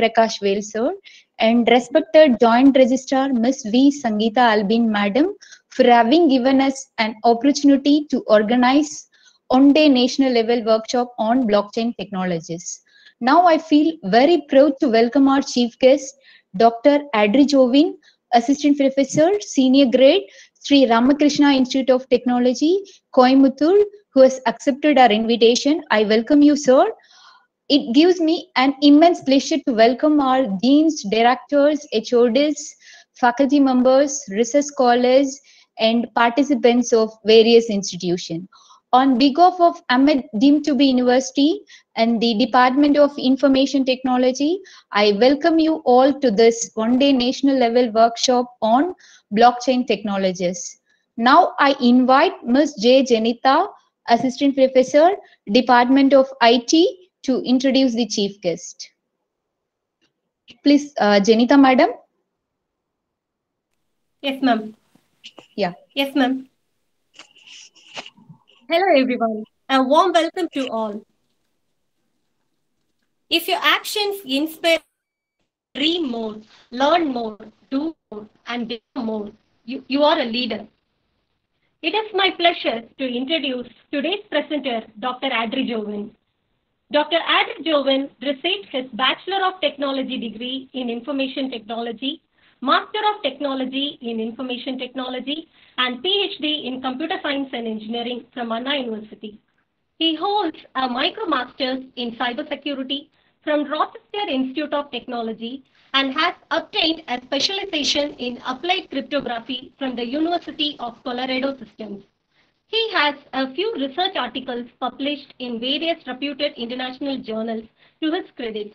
Prakash Vel sir, and respected Joint Registrar Ms. V. Sangeeta Albin Madam for having given us an opportunity to organize on-day national level workshop on blockchain technologies. Now I feel very proud to welcome our chief guest, Dr. Adri Jovin, Assistant Professor, Senior Grade, Sri Ramakrishna Institute of Technology, Coimbatore, who has accepted our invitation. I welcome you, sir. It gives me an immense pleasure to welcome our deans, directors, HODs, faculty members, research scholars, and participants of various institutions. On behalf of AMET deemed to be University and the Department of Information Technology, I welcome you all to this one-day national level workshop on blockchain technologies. Now I invite Ms. J. Janita, Assistant Professor, Department of IT, to introduce the chief guest. Please, uh, Janita madam. Yes, ma'am. Yeah. Yes, ma'am. Hello, everyone. A warm welcome to all. If your actions inspire, dream more, learn more, do more, and become more, you, you are a leader. It is my pleasure to introduce today's presenter, Dr. Adri Jovin. Dr. Adri Jovin received his Bachelor of Technology degree in Information Technology, Master of Technology in Information Technology, and PhD in Computer Science and Engineering from Anna University. He holds a MicroMasters in Cybersecurity from Rochester Institute of Technology and has obtained a specialization in Applied Cryptography from the University of Colorado Systems. He has a few research articles published in various reputed international journals to his credit.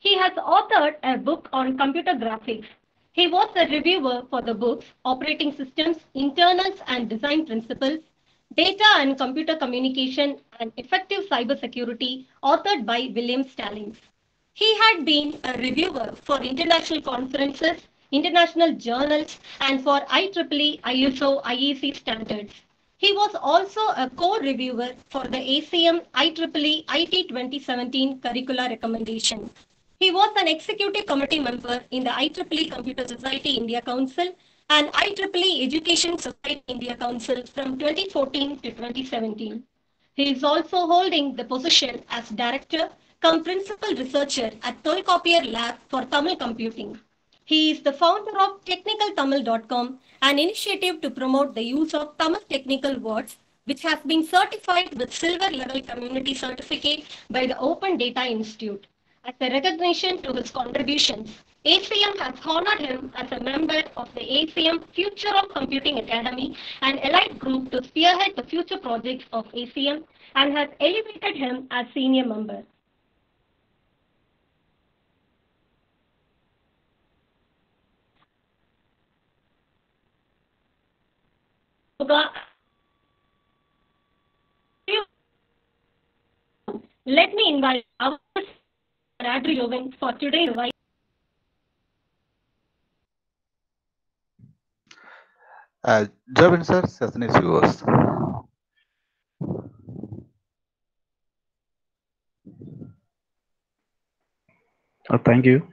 He has authored a book on computer graphics. He was a reviewer for the books Operating Systems, Internals and Design Principles, Data and Computer Communication, and Effective Cybersecurity, authored by William Stallings. He had been a reviewer for international conferences, international journals, and for IEEE ISO IEC standards. He was also a co-reviewer for the ACM IEEE IT 2017 curricula recommendation. He was an executive committee member in the IEEE Computer Society India Council and IEEE Education Society India Council from 2014 to 2017. He is also holding the position as director cum principal researcher at Tolcopier Lab for Tamil Computing. He is the founder of technicaltamil.com, an initiative to promote the use of Tamil technical words, which has been certified with silver level community certificate by the Open Data Institute. As a recognition to his contributions, ACM has honored him as a member of the ACM Future of Computing Academy, an elite group to spearhead the future projects of ACM, and has elevated him as senior member. Let me invite our Adri Jovin for today's invite. Uh, Jovin sir, session is yours. Uh, thank you.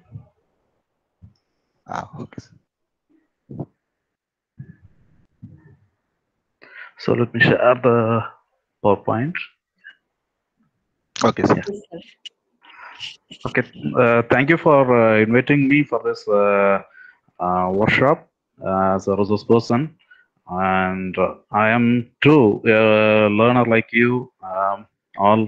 Ah, okay. So let me share the PowerPoint. Okay, sir. Okay. Uh, thank you for uh, inviting me for this uh, uh, workshop uh, as a resource person. And uh, I am too a learner like you, um, all,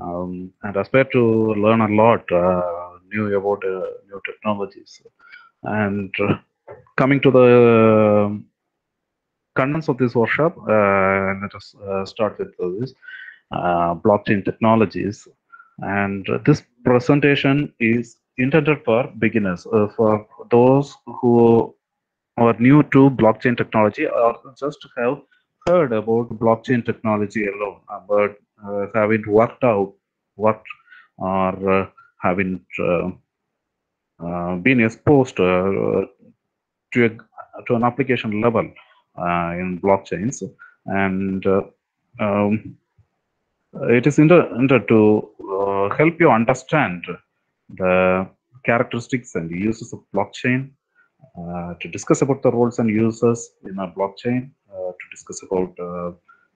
um, and aspire to learn a lot uh, new about uh, new technologies. And uh, coming to the contents of this workshop, uh, let us uh, start with this uh, blockchain technologies. And this presentation is intended for beginners, for those who are new to blockchain technology or just have heard about blockchain technology alone, but uh, haven't worked out what or uh, haven't uh, been exposed to, a, to an application level in blockchains. And uh, um, it is intended to uh, help you understand the characteristics and uses of blockchain, uh, to discuss about the roles and uses in a blockchain, uh, to discuss about uh,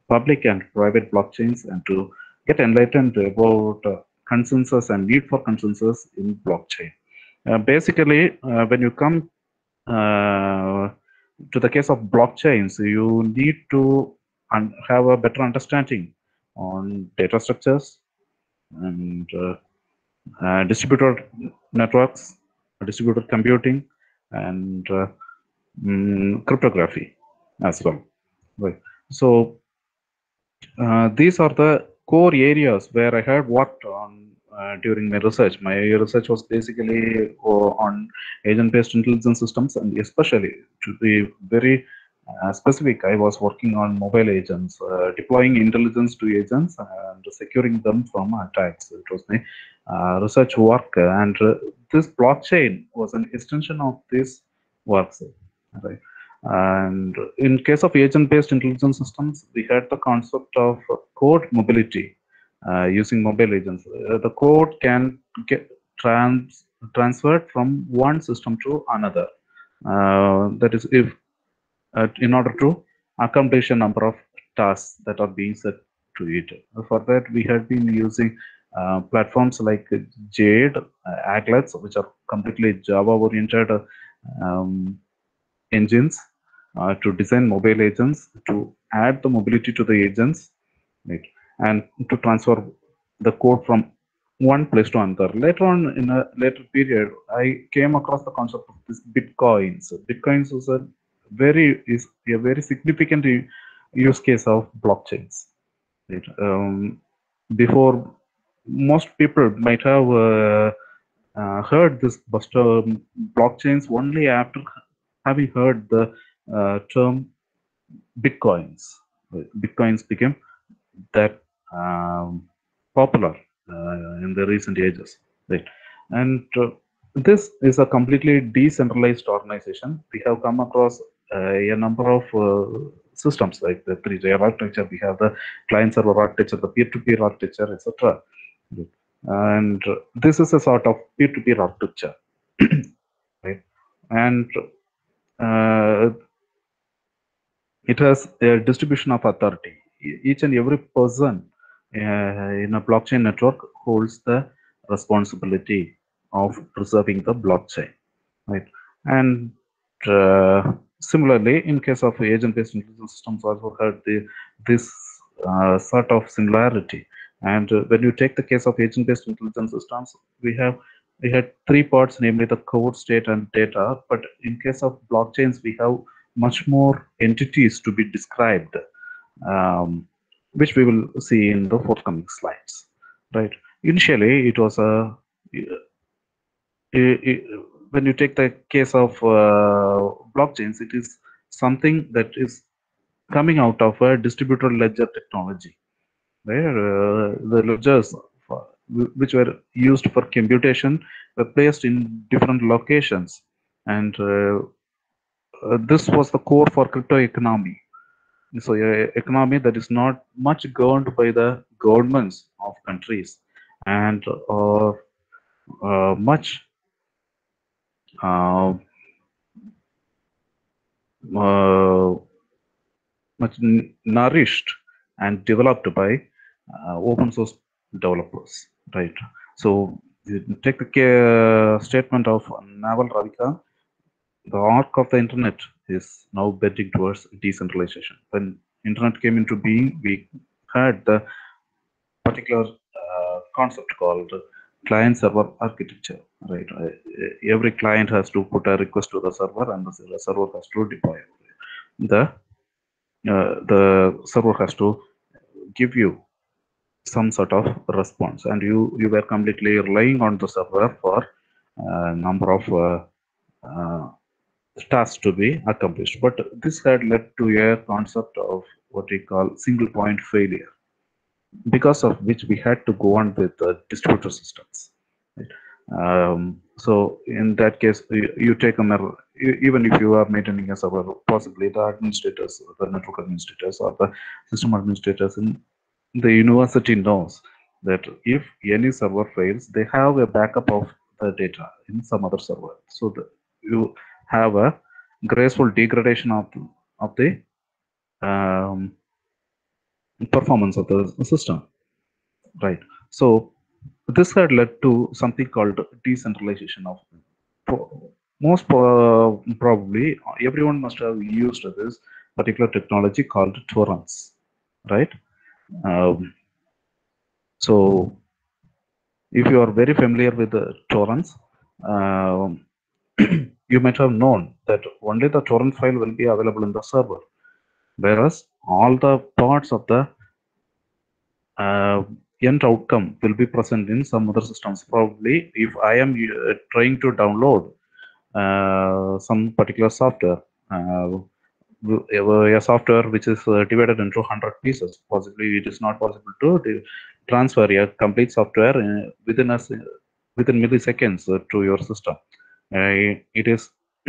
public and private blockchains, and to get enlightened about uh, consensus and need for consensus in blockchain. Uh, basically, uh, when you come uh, to the case of blockchains, you need to have a better understanding on data structures and uh, uh, distributed networks, distributed computing, and uh, mm, cryptography as well. Right. So uh, these are the core areas where I had worked on uh, during my research. My research was basically uh, on agent-based intelligence systems, and especially to be very uh, specific, I was working on mobile agents, uh, deploying intelligence to agents and securing them from attacks. It was my uh, research work, and uh, this blockchain was an extension of this work. Right. And in case of agent-based intelligence systems, we had the concept of code mobility using mobile agents. Uh, the code can get trans transferred from one system to another. Uh, that is, if uh, in order to accomplish a number of tasks that are being set to it. For that, we have been using uh, platforms like Jade, uh, Aglets, which are completely Java-oriented um, engines uh, to design mobile agents, to add the mobility to the agents, right, and to transfer the code from one place to another. Later on, in a later period, I came across the concept of this bitcoins. Bitcoins was a very is a very significant use case of blockchains. Um, before, most people might have uh, uh, heard this buster blockchains only after having heard the uh, term bitcoins. Bitcoins became that um, popular uh, in the recent ages, right? And uh, this is a completely decentralized organization. We have come across uh, a number of systems like the three-tier architecture. We have the client-server architecture, the peer-to-peer architecture, etc. And this is a sort of peer-to-peer architecture, right? And uh, it has a distribution of authority. Each and every person uh, in a blockchain network holds the responsibility of preserving the blockchain, right? And uh, similarly, in case of agent-based intelligence systems, also had the this uh, sort of similarity. And uh, when you take the case of agent-based intelligence systems, we have we had three parts, namely the code, state, and data. But in case of blockchains, we have much more entities to be described, um, which we will see in the forthcoming slides. Right. Initially, it was a when you take the case of uh, blockchains, it is something that is coming out of a distributed ledger technology, where uh, the ledgers for- which were used for computation were placed in different locations, and uh, uh, this was the core for crypto economy. So, a economy that is not much governed by the governments of countries, and or uh, much uh, uh, much nourished and developed by uh, open source developers, right? So take the ca- statement of Naval Ravikant, the arc of the internet is now bending towards decentralization. When internet came into being, we had the particular uh, concept called client server architecture right Uh, every client has to put a request to the server and the server has to deploy the uh, the server has to give you some sort of response and you you were completely relying on the server for a number of uh, uh, tasks to be accomplished but this had led to a concept of what we call single point failure because of which we had to go on with uh, distributed systems. Right? Um, so in that case, you, you take a mirror, e- even if you are maintaining a server, possibly the administrators, the network administrators, or the system administrators in the university knows that if any server fails, they have a backup of the data in some other server. So the, you have a graceful degradation of of the um, performance of the system, right? So this had led to something called decentralization of most pro- probably everyone must have used this particular technology called torrents, right? Um, so if you are very familiar with the torrents, um, you might have known that only the torrent file will be available in the server, whereas all the parts of the uh, end outcome will be present in some other systems. Probably, if I am uh, trying to download uh, some particular software, uh, a software which is uh, divided into 100 pieces, possibly it is not possible to transfer a complete software uh, within a, within milliseconds to your system. It is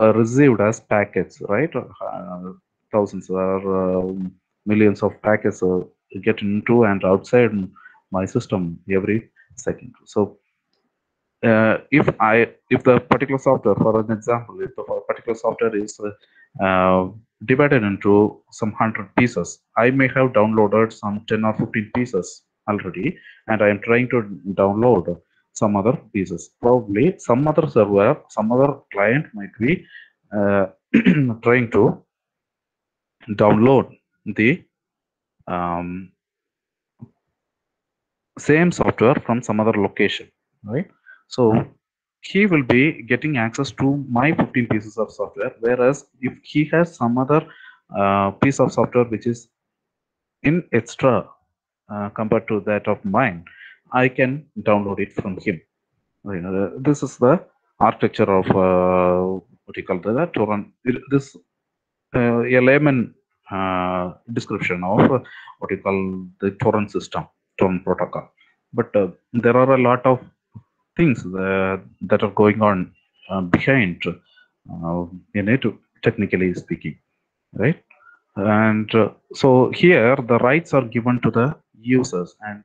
uh, received as packets, right? Uh, thousands or uh, millions of packets get into and outside my system every second. So uh, if I if the particular software, for an example, if the particular software is uh, divided into some hundred pieces, I may have downloaded some 10 or 15 pieces already, and I am trying to download some other pieces. Probably some other server, some other client might be uh, trying to download the um, same software from some other location, right? So he will be getting access to my 15 pieces of software, whereas if he has some other uh, piece of software which is in extra uh, compared to that of mine, I can download it from him. You know, this is the architecture of uh, what you call the torrent. This uh, a layman uh, description of uh, what you call the torrent system, torrent protocol. But uh, there are a lot of things that, that are going on uh, behind uh, in it, technically speaking, right? And uh, so here the rights are given to the users, and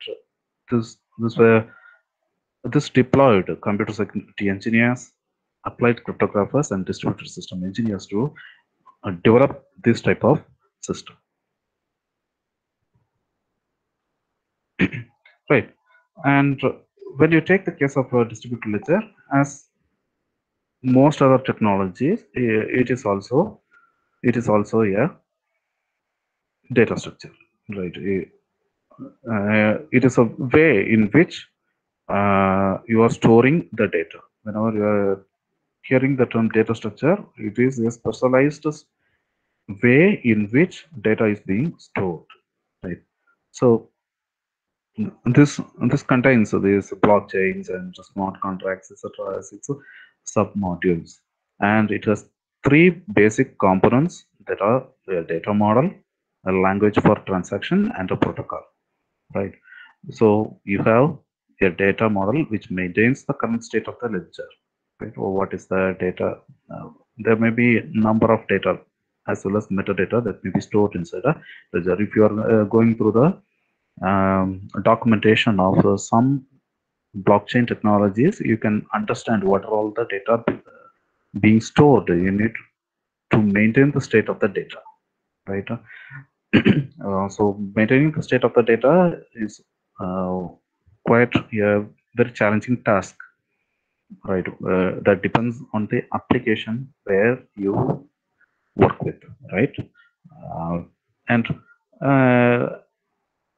this this were this deployed computer security engineers, applied cryptographers, and distributed system engineers to uh, develop this type of system. right, and uh, when you take the case of a distributed ledger, as most other technologies, it is also it is also a data structure, right? Uh, it is a way in which uh, you are storing the data. Whenever you are hearing the term data structure, it is a specialized way in which data is being stored, right? So this this contains these blockchains and smart contracts, etc. as its sub-modules, and it has three basic components that are a data model, a language for transaction, and a protocol, right? So you have a data model which maintains the current state of the ledger, right? Or what is the data? Uh, there may be number of data as well as metadata that may be stored inside a ledger. If you are uh, going through the um, documentation of uh, some blockchain technologies, you can understand what are all the data uh, being stored. You need to maintain the state of the data, right? Uh, so maintaining the state of the data is uh, quite a very challenging task, right? Uh, that depends on the application where you work with, right? Uh, and uh,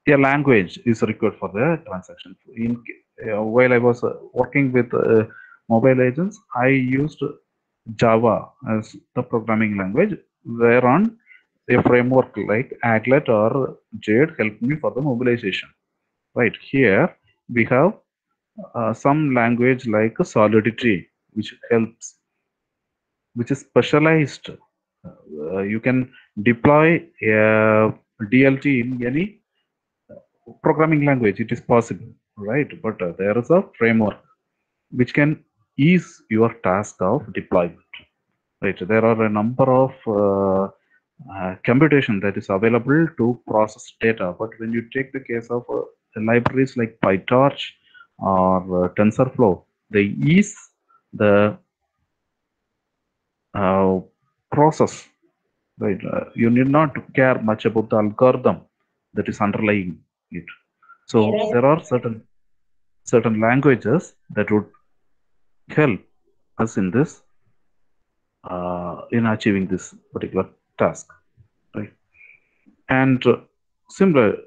a language is required for the transaction. In uh, while I was working with mobile agents, I used Java as the programming language, whereon a framework like Aglet or Jade helped me for the mobilization. Right here, we have uh, some language like Solidity, which helps, which is specialized. Uh, you can deploy a DLT in any programming language. It is possible, right? But uh, there is a framework which can ease your task of deployment. Right? There are a number of uh, computation that is available to process data. But when you take the case of uh, libraries like PyTorch or uh, TensorFlow, the ease the uh, process right uh, you need not care much about the algorithm that is underlying it so Yes. there are certain certain languages that would help us in this uh, in achieving this particular task right? And uh, similar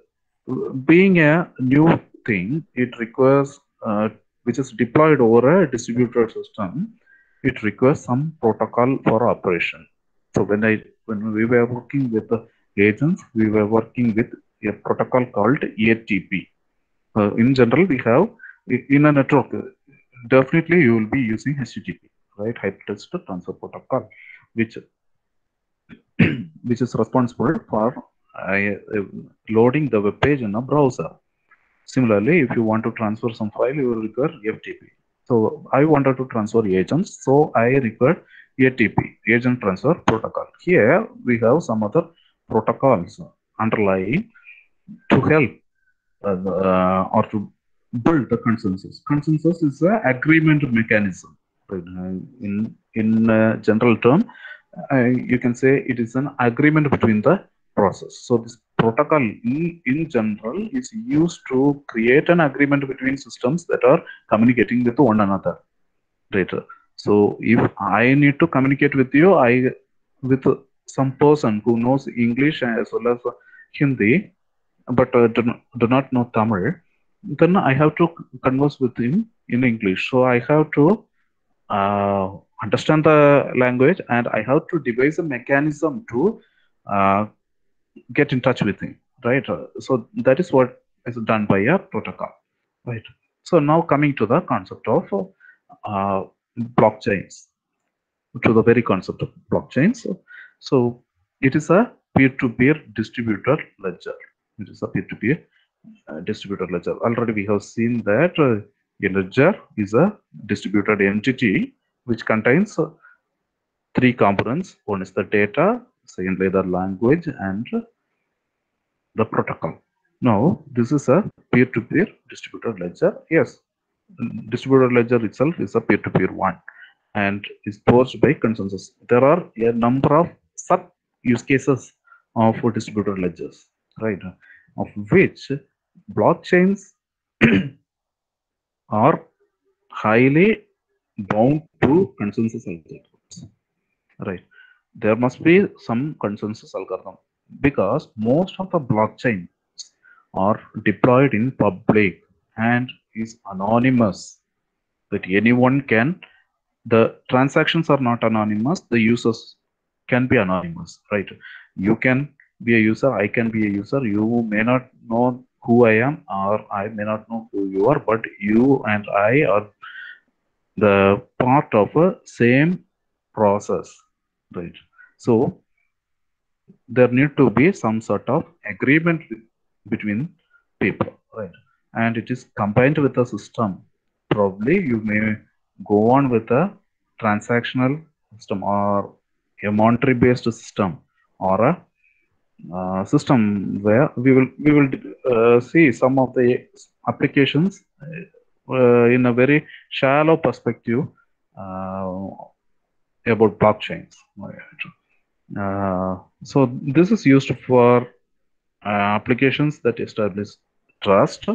being a new thing it requires uh, which is deployed over a distributed system it requires some protocol for operation. So when i when we were working with the agents we were working with a protocol called atp uh, in general we have in a network definitely you will be using http right? Hypertext transfer protocol which which is responsible for uh, loading the web page in a browser similarly if you want to transfer some file you will require ftp so i wanted to transfer agents so i required atp agent transfer protocol here we have some other protocols underlying to help uh, uh, or to build the consensus. Consensus is an agreement mechanism. In in uh, general term, uh, you can say it is an agreement between the process. So this protocol in, in general is used to create an agreement between systems that are communicating with one another. Right? So if I need to communicate with you, I with some person who knows English as well as Hindi, but uh, do, not, do not know Tamil, then I have to converse with him in English. So I have to uh, understand the language and I have to devise a mechanism to uh, get in touch with him, right? So that is what is done by a protocol, right? So now coming to the concept of uh, blockchains, to the very concept of blockchains. So it is a peer-to-peer distributed ledger. It is a peer-to-peer uh, distributed ledger. Already we have seen that uh, a ledger is a distributed entity which contains three components. One is the data, secondly the language, and the protocol. Now this is a peer-to-peer distributed ledger. Yes, distributed ledger itself is a peer-to-peer one and is forged by consensus. There are a number of sub use cases of distributed ledgers, right? Of which blockchains are highly bound to consensus algorithms, right? There must be some consensus algorithm because most of the blockchains are deployed in public and is anonymous. That anyone can the transactions are not anonymous the users can be anonymous right? You can be a user i can be a user. You may not know who i am or i may not know who you are but you and i are the part of a same process right? So there need to be some sort of agreement between people right? And it is combined with the system. Probably you may go on with a transactional system or a monetary based system or a uh, system where we will we will uh, see some of the applications in a very shallow perspective uh, about blockchains uh, so this is used for uh, applications that establish trust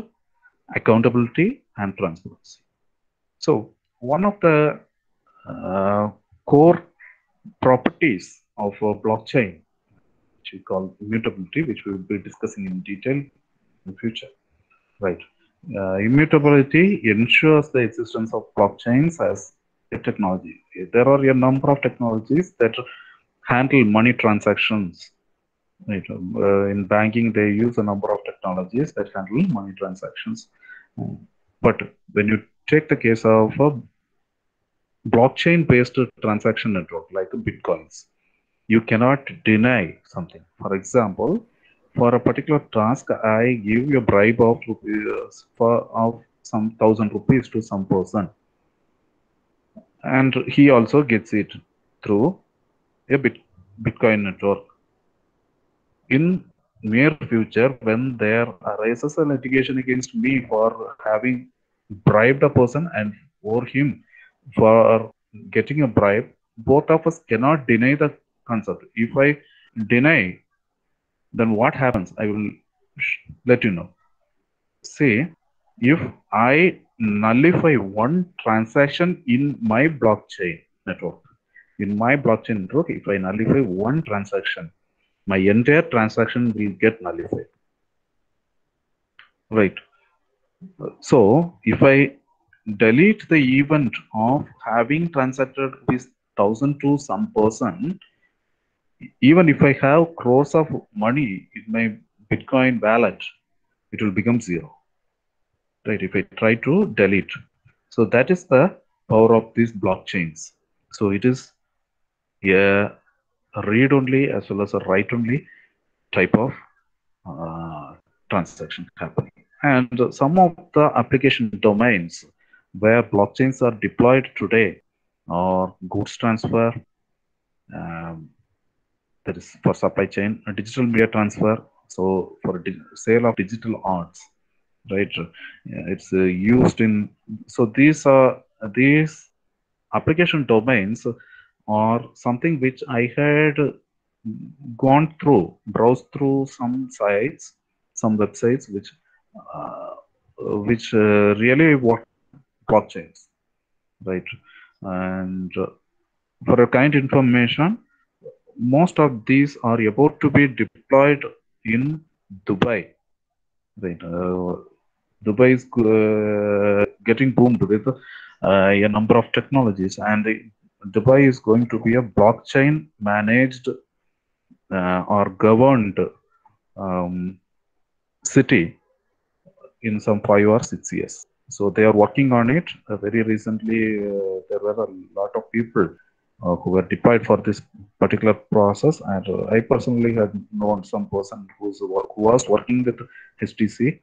accountability and transparency so one of the uh, core properties of a blockchain, which we call immutability, which we will be discussing in detail in the future. Right. Uh, immutability ensures the existence of blockchains as a technology. There are a number of technologies that handle money transactions. Right. Uh, in banking, they use a number of technologies that handle money transactions. Um, But when you take the case of a blockchain based transaction network like bitcoins you cannot deny something for example for a particular task i give a bribe of rupees for of some thousand rupees to some person and he also gets it through a bit bitcoin network in near future when there arises a litigation against me for having bribed a person and or him for getting a bribe, both of us cannot deny the concept. If I deny, then what happens? I will let you know. Say, if I nullify one transaction in my blockchain network, in my blockchain network, if I nullify one transaction, my entire transaction will get nullified. Right. So if I delete the event of having transacted with thousand to some person, even if I have crores of money in my Bitcoin wallet, it will become zero. Right. If I try to delete. So that is the power of these blockchains. So it is a read only as well as a write only type of uh, transaction happening. And some of the application domains where blockchains are deployed today are goods transfer, um, that is for supply chain, digital media transfer, so for sale of digital arts, right? It's uh, used in, so these are, these application domains are something which I had gone through, browsed through some sites, some websites which uh, which uh, really work blockchains, right? And uh, for a kind information, most of these are about to be deployed in Dubai, right? Uh, Dubai is uh, getting boomed with uh, a number of technologies, and Dubai is going to be a blockchain managed uh, or governed um, city in some five or six years. So they are working on it. Uh, very recently, uh, there were a lot of people uh, who were deployed for this particular process, and uh, I personally had known some person who's who was working with HTC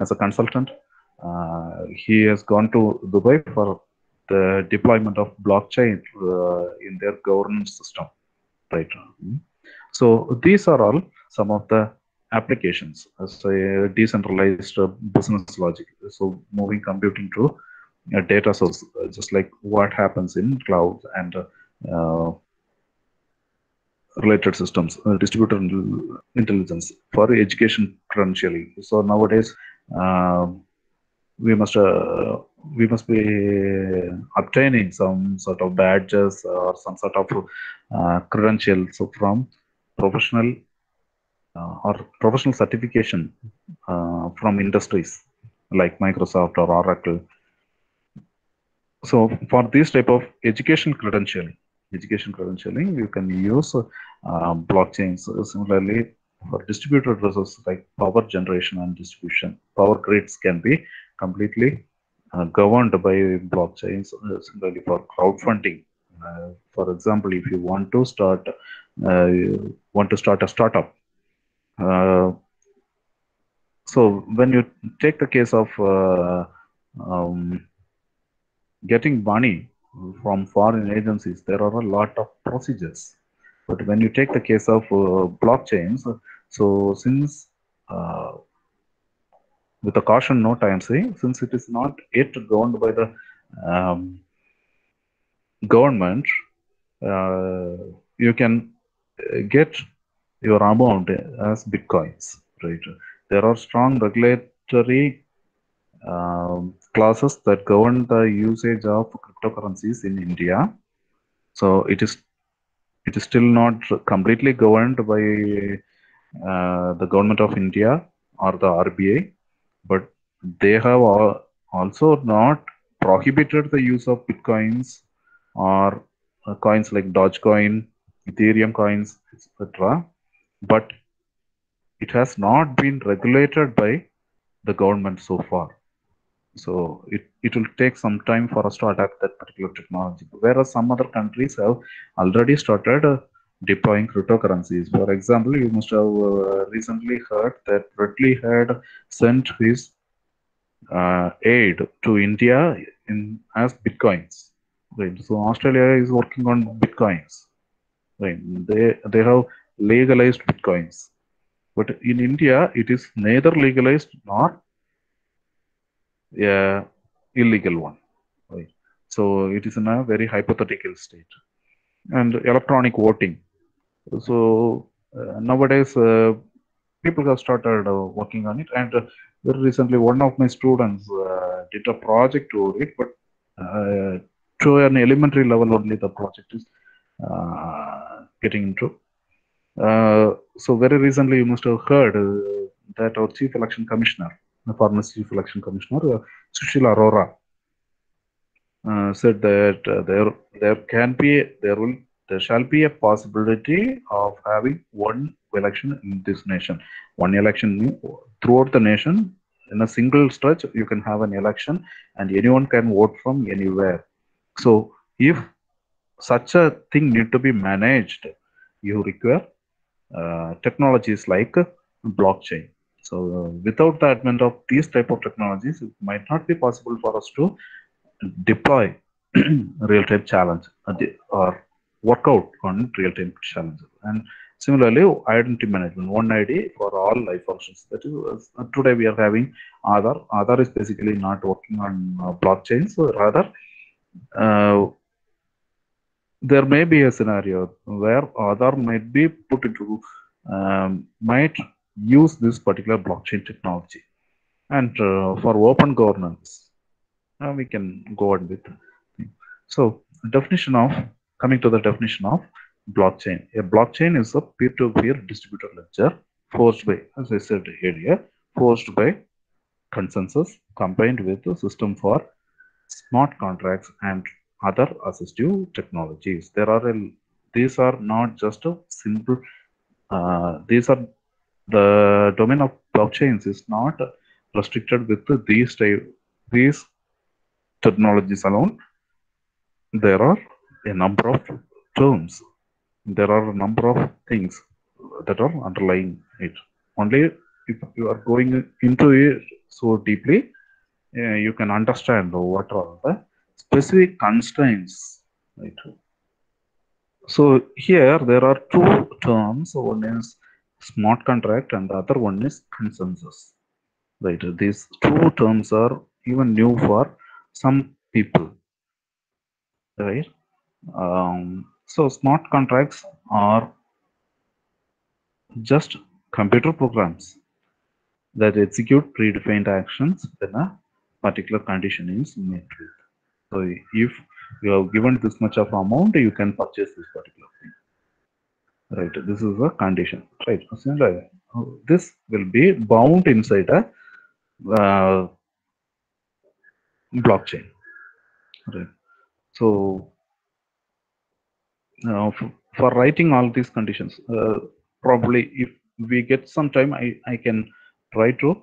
as a consultant. Uh, he has gone to Dubai for the deployment of blockchain uh, in their governance system, right? Mm. So these are all some of the applications as a decentralized uh, business logic. So moving computing to a data source, uh, just like what happens in cloud and uh, uh, related systems, uh, distributed intelligence for education credentialing. So nowadays, uh, we must uh, we must be obtaining some sort of badges or some sort of uh, credentials from professional uh, or professional certification uh, from industries like Microsoft or Oracle. So for this type of education credentialing, education credentialing, you can use uh, blockchains. Similarly, for distributed resources like power generation and distribution, power grids can be completely uh, governed by blockchains. Uh, similarly, for crowdfunding, uh, for example, if you want to start uh, want to start a startup, uh, so when you take the case of um, getting money from foreign agencies, there are a lot of procedures. But when you take the case of uh, blockchains, so since uh, with a caution note, I am saying, since it is not yet governed by the um, government, uh, you can uh, get your amount as bitcoins, right? There are strong regulatory um, clauses that govern the usage of cryptocurrencies in India. So it is it is still not completely governed by uh, the government of India or the RBI, but they have also not prohibited the use of bitcoins or uh, coins like Dogecoin, Ethereum coins, etc. But it has not been regulated by the government so far. So it, it will take some time for us to adapt that particular technology. Whereas some other countries have already started uh, deploying cryptocurrencies. For example, you must have uh, recently heard that Bradley had sent his uh, aid to India in as bitcoins. Right. So Australia is working on bitcoins. Right. They they have legalized bitcoins, but in India it is neither legalized nor a illegal one. Right. So it is in a very hypothetical state. And electronic voting. So uh, nowadays, uh, people have started uh, working on it. And uh, very recently, one of my students uh, did a project over it, but to an elementary level only, the project is getting into. So very recently, you must have heard that our chief election commissioner, the former chief election commissioner, uh, Sushil Arora, uh, said that uh, there there can be there will there shall be a possibility of having one election in this nation. One election throughout the nation in a single stretch. You can have an election, and anyone can vote from anywhere. So if such a thing need to be managed, you require uh, technologies like blockchain. So without the advent of these type of technologies, it might not be possible for us to deploy real-time challenge uh, or work out on real-time challenges. And similarly, identity management, one ID for all life functions. That is, uh, today we are having Aadhaar. Aadhaar is basically not working on uh, blockchain, so rather uh, there may be a scenario where Aadhaar might be put into, um, might use this particular blockchain technology. And uh, for open governance, uh, we can go on with. So, definition of coming to the definition of blockchain. A blockchain is a peer-to-peer distributed ledger forged by, as I said earlier, forged by consensus combined with the system for smart contracts and other assistive technologies. There are a, these are not just a simple. Uh, these are the domain of blockchains is not restricted with these type these technologies alone. There are a number of terms. There are a number of things that are underlying it. Only if you are going into it so deeply, uh, you can understand what are the specific constraints. Right. So here there are two terms. One is smart contract and the other one is consensus. Right. These two terms are even new for some people. Right. Um, so smart contracts are just computer programs that execute predefined actions when a particular condition is met with. So if you have given this much of amount, you can purchase this particular thing. Right, this is a condition. Right, this will be bound inside a uh, blockchain. Right. So now for, for writing all these conditions, uh, probably if we get some time, I, I can try to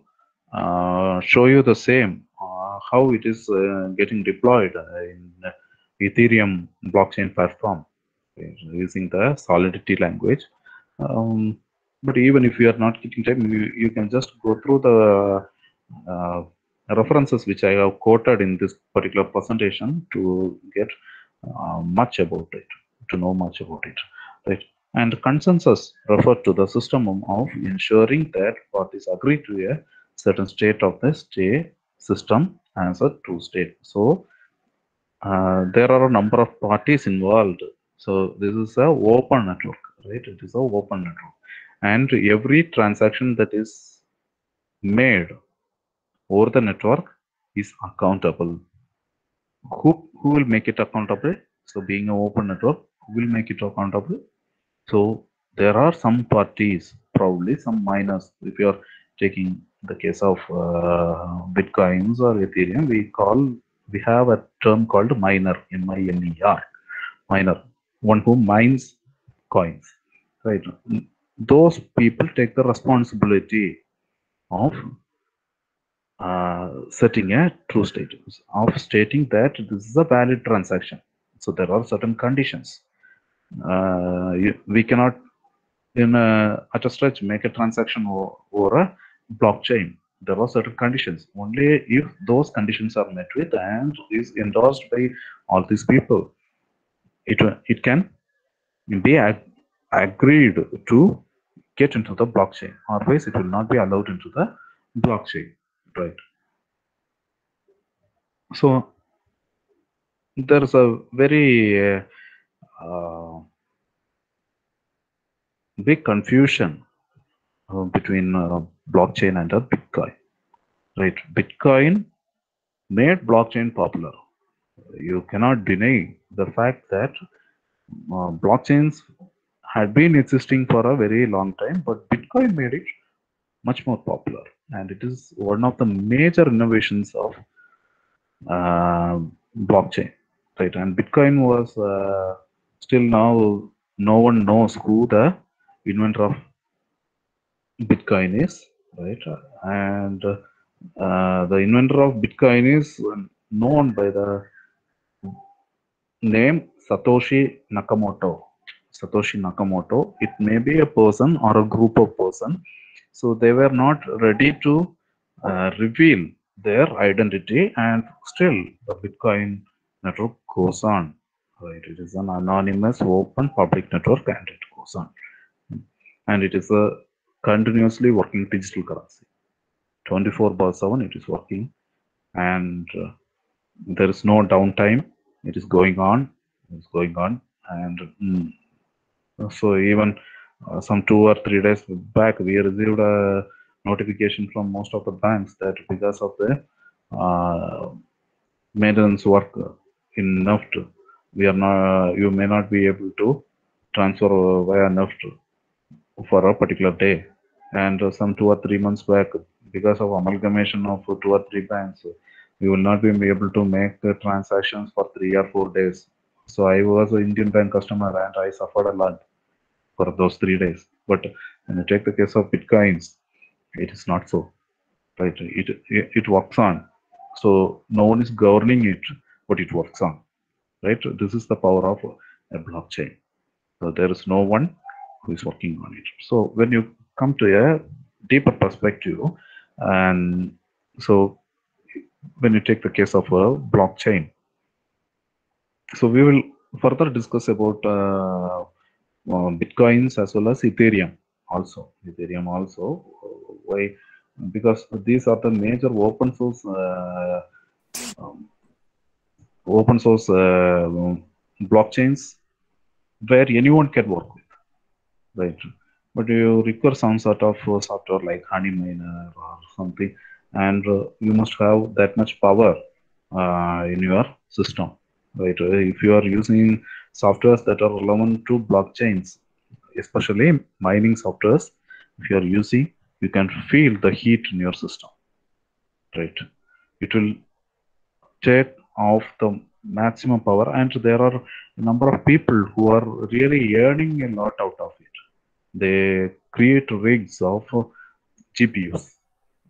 uh, show you the same uh, how it is uh, getting deployed uh, in Ethereum blockchain platform uh, using the Solidity language. Um, but even if you are not getting time, you, you can just go through the uh, references which I have quoted in this particular presentation to get uh, much about it, to know much about it, right? And consensus refer to the system of ensuring that parties agree to a certain state of the state system as a true state. So uh, there are a number of parties involved. So this is a open network, right? It is a open network, and every transaction that is made over the network is accountable. Who who will make it accountable? So being an open network, who will make it accountable? So there are some parties, probably some miners. If you are taking the case of uh, bitcoins or Ethereum, we call we have a term called miner, M-I-N-E-R, miner, one who mines coins, right? Those people take the responsibility of uh, setting a true status, of stating that this is a valid transaction. So there are certain conditions. Uh, you- we cannot, in a, at a stretch, make a transaction or, or a blockchain. There are certain conditions. Only if those conditions are met with and is endorsed by all these people, it it can be ag- agreed to get into the blockchain. Otherwise, it will not be allowed into the blockchain. Right. So there's a very uh, uh, big confusion uh, between uh, blockchain and Bitcoin. Right? Bitcoin made blockchain popular. You cannot deny the fact that uh, blockchains had been existing for a very long time, but Bitcoin made it much more popular, and it is one of the major innovations of uh, blockchain. Right? And Bitcoin was uh, still now no one knows who the inventor of Bitcoin is, right? And uh, the inventor of Bitcoin is known by the name Satoshi Nakamoto. Satoshi Nakamoto. It may be a person or a group of person. So they were not ready to uh, reveal their identity, and still the Bitcoin network goes on. Right? It is an anonymous, open, public network, and it goes on. And it is a continuously working digital currency. 24 by 7 it is working and uh, there is no downtime it is going on it's going on and mm, so even uh, some two or three days back we received a notification from most of the banks that because of the uh, maintenance work in NEFT we are not you may not be able to transfer via NEFT for a particular day. And some two or three months back because of amalgamation of two or three banks we will not be able to make the transactions for three or four days. So i was an indian bank customer and i suffered a lot for those three days. But when you take the case of bitcoins it is not so right? It it, it works on. So no one is governing it but it works on right? This is the power of a blockchain. So there is no one who is working on it. So when you come to a deeper perspective and so when you take the case of a blockchain. So we will further discuss about uh, uh, bitcoins as well as ethereum also. Ethereum also why because these are the major open source uh, um, open source uh, blockchains where anyone can work with right? But you require some sort of uh, software like Honeyminer or something, and you must have that much power uh, in your system, right? If you are using softwares that are relevant to blockchains, especially mining softwares, if you are using, you can feel the heat in your system, right? It will take off the maximum power, and there are a number of people who are really earning a lot out of it they create rigs of GPUs.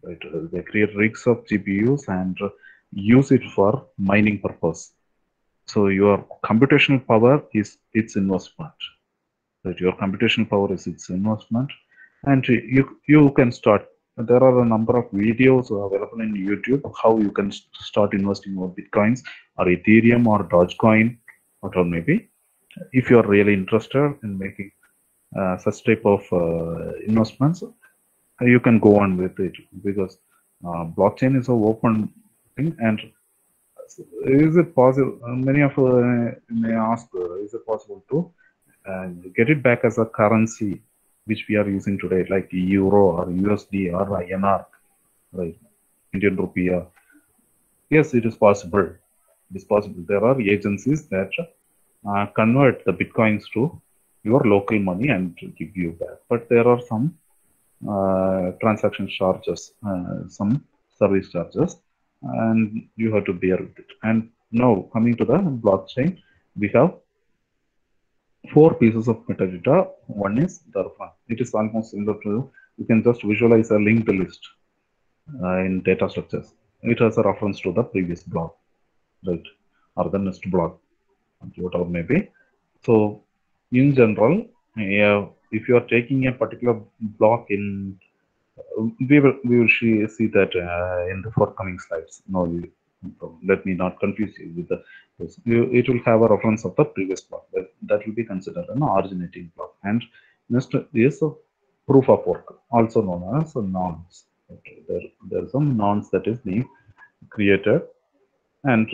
Right? They create rigs of GPUs and use it for mining purpose. So your computational power is its investment. Right? Your computational power is its investment, and you you can start. There are a number of videos available in YouTube how you can start investing in Bitcoins or Ethereum or Dogecoin, whatever maybe. If you are really interested in making uh, such type of uh, investments, you can go on with it because uh, blockchain is a open thing. And is it possible? many of you may ask, is it possible to get it back as a currency which we are using today, like euro or USD or INR, right? Indian rupee. Yes, it is possible. It is possible. There are agencies that uh, convert the bitcoins to your local money and give you back. But there are some uh, transaction charges, uh, some service charges, and you have to bear with it. And now coming to the blockchain, we have four pieces of metadata. One is the It is almost similar to you can just visualize a linked list uh, in data structures. It has a reference to the previous block, right, or the next block, whatever may be. So in general, yeah, if you are taking a particular block in, we will we will see, see that uh, in the forthcoming slides. No, you, let me not confuse you with the. It will have a reference of the previous block. That, that will be considered an originating block. And next is a proof of work, also known as nonce. Okay, there, there are some nonce that is being created, and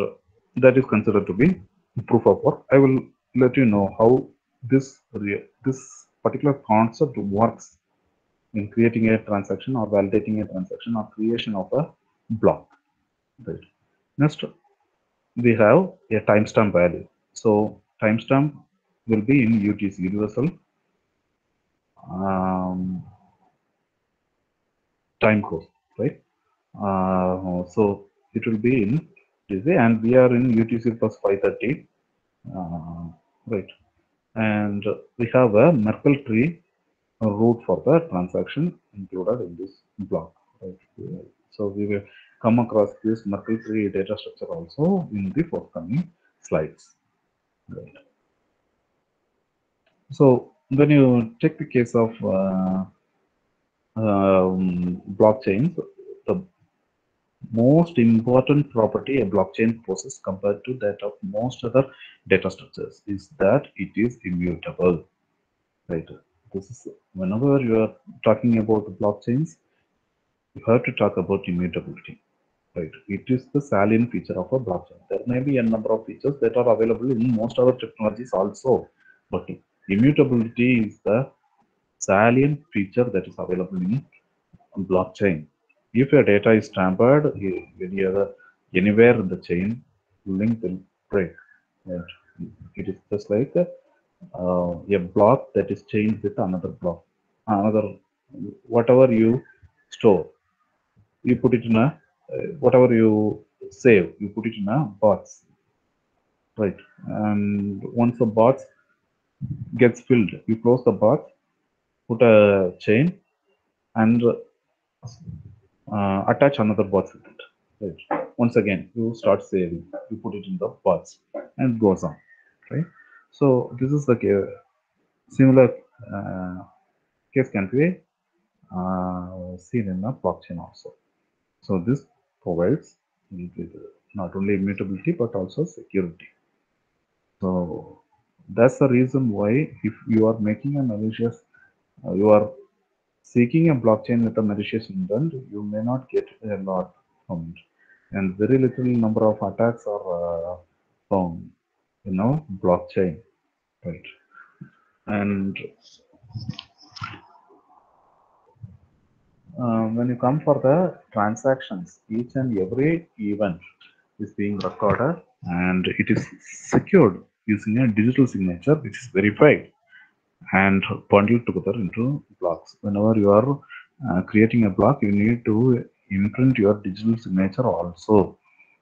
that is considered to be proof of work. I will let you know how this this particular concept works in creating a transaction or validating a transaction or creation of a block. Right. Next, we have a timestamp value. So timestamp will be in UTC, Universal um, Time Code, right? Uh, so it will be in and we are in UTC plus 530, uh, right? And we have a Merkle tree root for the transaction included in this block. Right? So we will come across this Merkle tree data structure also in the forthcoming slides. Right. So when you take the case of uh, um, blockchains, most important property a blockchain possesses compared to that of most other data structures is that it is immutable. Right. This is whenever you are talking about blockchains, you have to talk about immutability. Right. It is the salient feature of a blockchain. There may be a number of features that are available in most other technologies also, but immutability is the salient feature that is available in blockchain. If your data is tampered, other anywhere in the chain, link will break. Right. It is just like a, uh, a block that is chained with another block. Another whatever you store, you put it in a uh, whatever you save, you put it in a box. Right. And once the box gets filled, you close the box, put a chain, and uh, attach another with it. Right. Once again, you start saving. You put it in the box, and goes on. Right. So this is the ca- similar uh, case can be uh, seen in a blockchain also. So this provides not only immutability but also security. So that's the reason why if you are making a malicious, uh, you are seeking a blockchain with a malicious intent, you may not get a lot from it. And very little number of attacks are uh, found, you know, blockchain, right? And uh, when you come for the transactions, each and every event is being recorded and it is secured using a digital signature which is verified and bundled together into blocks. Whenever you are uh, creating a block, you need to imprint your digital signature also.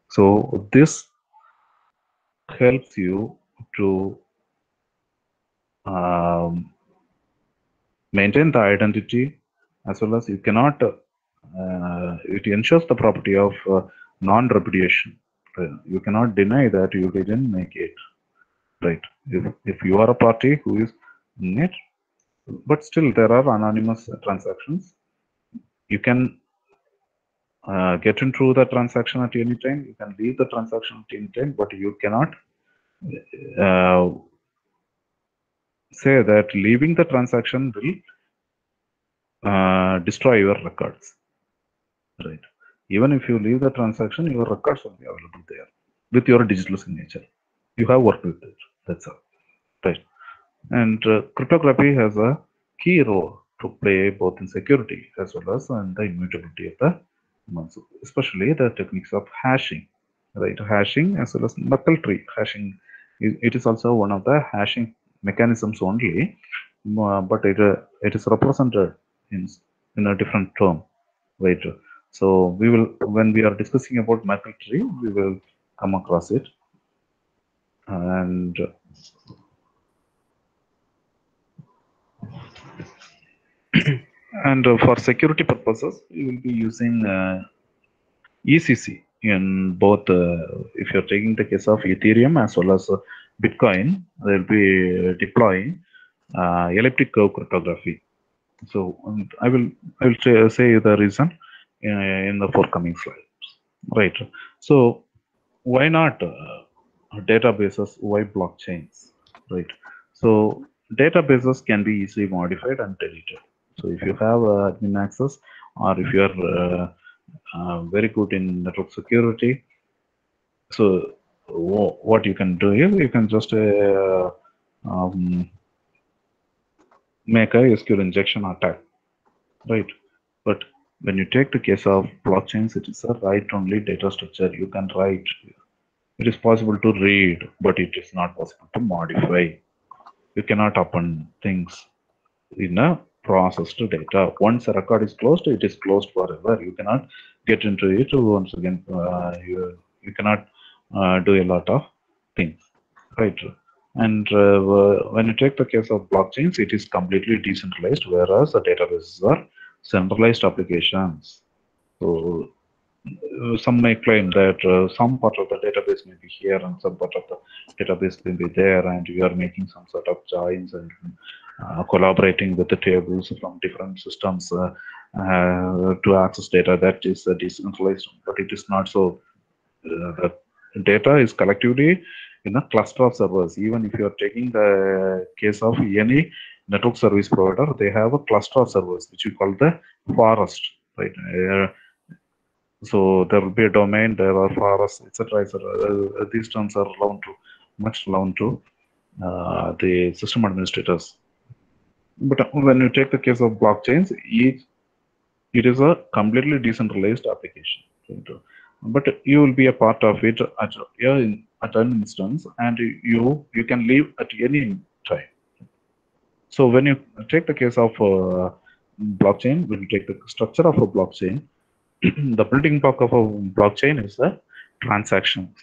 So this helps you to um, maintain the identity as well as you cannot uh, it ensures the property of uh, non-repudiation uh, you cannot deny that you didn't make it right if, if you are a party who is in it but still there are anonymous transactions. You can uh, get into the transaction at any time. You can leave the transaction at any time but you cannot uh, say that leaving the transaction will uh, destroy your records. Right. Even if you leave the transaction your records will be available there with your digital signature. You have worked with it. That's all. Right and uh, cryptography has a key role to play both in security as well as in the immutability of the especially the techniques of hashing right? Hashing as well as Merkle tree hashing. It, is also one of the hashing mechanisms only uh, but it uh, it is represented in in a different term right? So we will when we are discussing about Merkle tree we will come across it. And and uh, for security purposes we will be using uh, ECC in both uh, if you're taking the case of Ethereum as well as Bitcoin they'll be deploying elliptic curve cryptography. So um, I will I will say, the reason in, the forthcoming slides. Right. So why not databases why blockchains? Right. So databases can be easily modified and deleted so if you have uh, admin access or if you are uh, uh, very good in network security so what you can do is you can just uh, um, make a SQL injection attack, right? But when you take the case of blockchains, it is a write-only data structure. You can write. It is possible to read, but it is not possible to modify. You cannot open things in a processed data. Once a record is closed, it is closed forever. You cannot get into it once again. Uh, you, you cannot uh, do a lot of things, right? And uh, when you take the case of blockchains, it is completely decentralized, whereas the databases are centralized applications. So some may claim that uh, some part of the database may be here and some part of the database may be there, and you are making some sort of joins and uh, collaborating with the tables from different systems uh, uh, to access data. That is uh, decentralized, but it is not so. Uh, the data is collectively in a cluster of servers. Even if you are taking the case of any network service provider, they have a cluster of servers, which we call the forest, right? Uh, so there will be a domain, there are forests, etc. etc. Uh, these terms are known to much known to uh, the system administrators. But when you take the case of blockchains, each it is a completely decentralized application. But you will be a part of it at, at an instance, and you you can leave at any time. So when you take the case of uh, blockchain, when you take the structure of a blockchain, the building block of a blockchain is the transactions.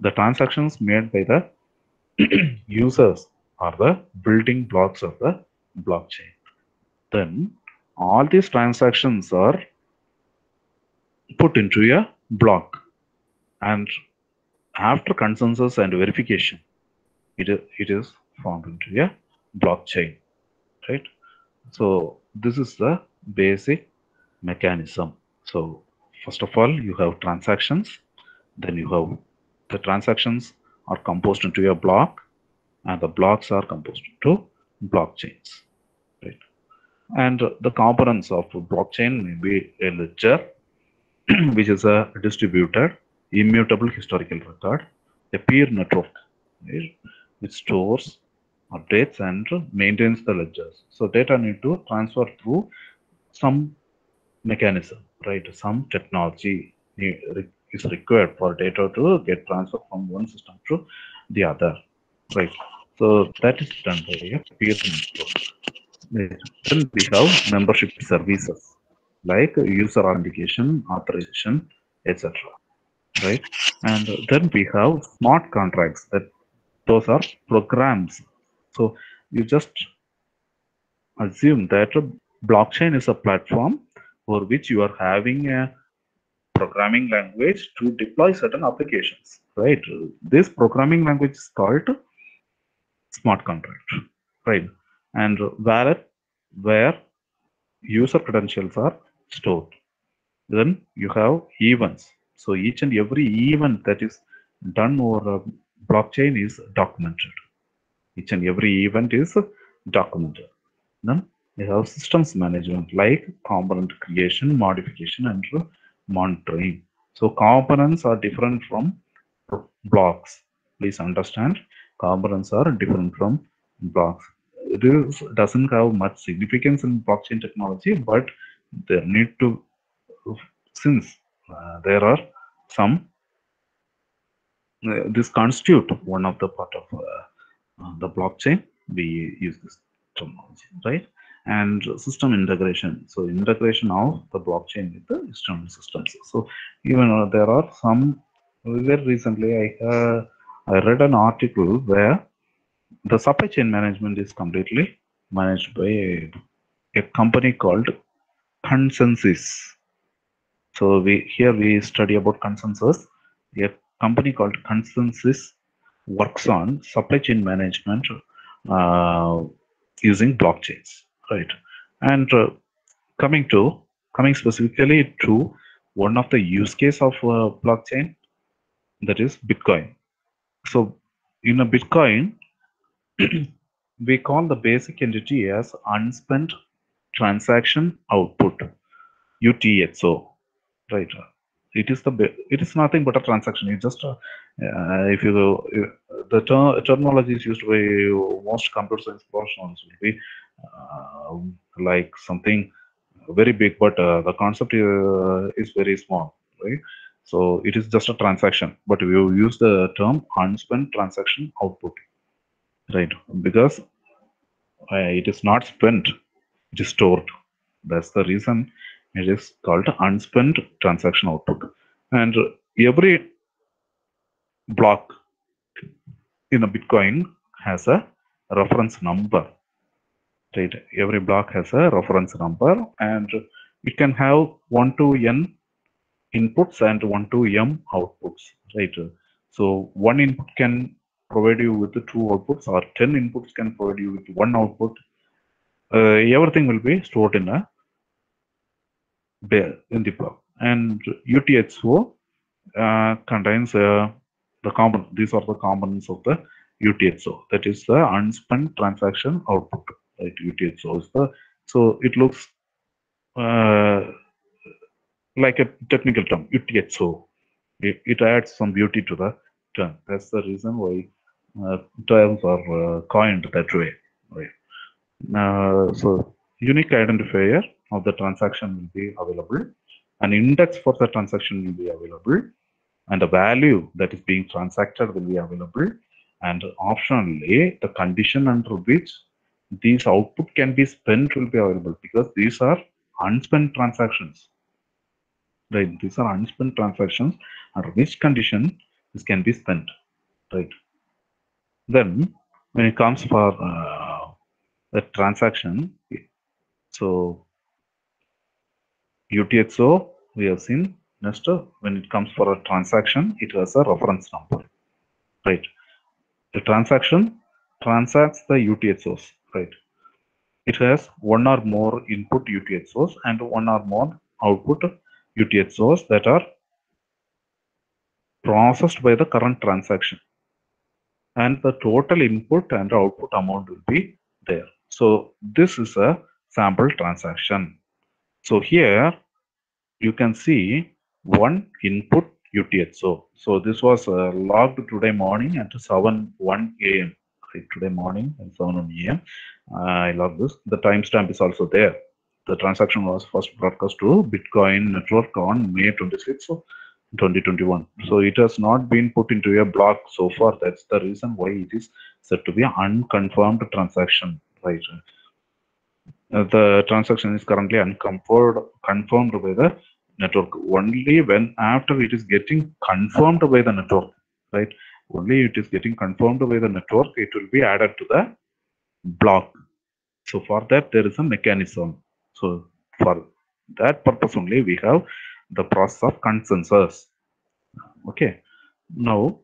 The transactions made by the users are the building blocks of the blockchain. Then all these transactions are put into a block and after consensus and verification it is, it is formed into a blockchain right so this is the basic mechanism so first of all you have transactions. Then you have the transactions are composed into a block and the blocks are composed into blockchains right? And the components of blockchain may be a ledger which is a distributed immutable historical record a peer network right, which stores updates and maintains the ledgers. So data need to transfer through some mechanism right some technology is required for data to get transferred from one system to the other right? So that is done by a peer network. Then we have membership services like user authentication authorization etc right? And then we have smart contracts that those are programs. So you just assume that blockchain is a platform for which you are having a programming language to deploy certain applications right? This programming language is called smart contract right? And wallet where user credentials are stored. Then you have events. So each and every event that is done over a blockchain is documented. Each and every event is documented. Then we have systems management like component creation modification and monitoring. So components are different from blocks. Please understand components are different from blocks. This doesn't have much significance in blockchain technology but there need to since uh, there are some uh, this constitute one of the part of uh, the blockchain we use this terminology right and system integration. So integration of the blockchain with the external systems. So even uh, there are some very recently i uh, i read an article where the supply chain management is completely managed by a, a company called ConsenSys. So we here we study about consensus. A company called ConsenSys works on supply chain management uh, using blockchains right. And uh, coming to coming specifically to one of the use case of uh, blockchain that is bitcoin. So in a bitcoin we call the basic entity as unspent transaction output utxo right it is the it is nothing but a transaction you just uh, Uh, if you the ter- terminologies used by most computer science professionals will be uh, like something very big, but uh, the concept uh, is very small, right? So it is just a transaction, but we use the term unspent transaction output, right? Because uh, it is not spent, it is stored. That's the reason it is called unspent transaction output. And every block in a Bitcoin has a reference number. Right? Every block has a reference number, and it can have one to n inputs and one to m outputs. Right? So one input can provide you with two outputs, or ten inputs can provide you with one output. Uh, everything will be stored in a ba- in the block, and UTXO uh, contains uh, the common. These are the components of the UTXO. That is the unspent transaction output. Right, UTXO is the so it looks uh, like a technical term. UTXO. It, it adds some beauty to the term. That's the reason why uh, terms are uh, coined that way. Right. Uh, so unique identifier of the transaction will be available. An index for the transaction will be available. And the value that is being transacted will be available. And optionally the condition under which these output can be spent will be available because these are unspent transactions. Right? These are unspent transactions under which condition this can be spent. Right? Then when it comes for uh, the transaction so UTXO we have seen next uh, when it comes for a transaction it has a reference number. Right. The transaction transacts the UTXOs right. It has one or more input UTXOs and one or more output UTXOs that are processed by the current transaction. And the total input and output amount will be there. So this is a sample transaction so here you can see one input UTXO. So so this was uh, logged today morning at 7 1 a.m. Today morning at 7 1 a.m. Uh, I log this. The timestamp is also there. The transaction was first broadcast to Bitcoin network on May 26, 2021. So it has not been put into a block so far. That's the reason why it is said to be an unconfirmed transaction. Right. Uh, the transaction is currently unconfirmed confirmed by the network. Only when after it is getting confirmed by the network right? Only it is getting confirmed by the network it will be added to the block. So for that there is a mechanism. So for that purpose only we have the process of consensus. Okay. Now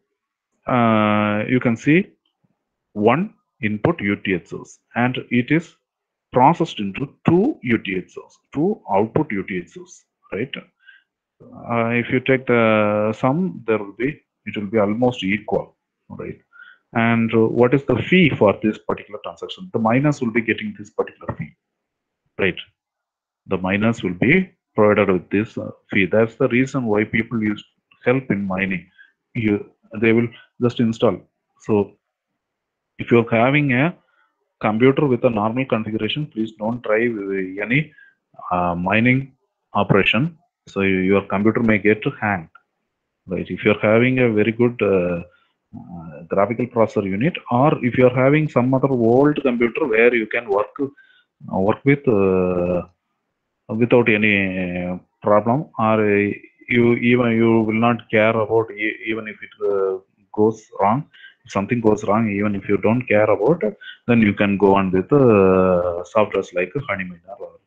uh, you can see one input UTXOs and it is processed into two UTXOs, two output UTXOs, right? Uh, if you take the sum, there will be, it will be almost equal, right? And uh, what is the fee for this particular transaction? The miners will be getting this particular fee, right? The miners will be provided with this uh, fee. That's the reason why people use help in mining. You, they will just install. So if you're having a computer with a normal configuration, please don't try any uh, mining operation. So your computer may get hang. Right. If you're having a very good uh, uh, graphical processor unit, or if you're having some other old computer where you can work uh, work with uh, without any problem, or uh, you even you will not care about e- even if it uh, goes wrong. Something goes wrong, even if you don't care about it, then you can go on with uh, softwares like Honeyminer or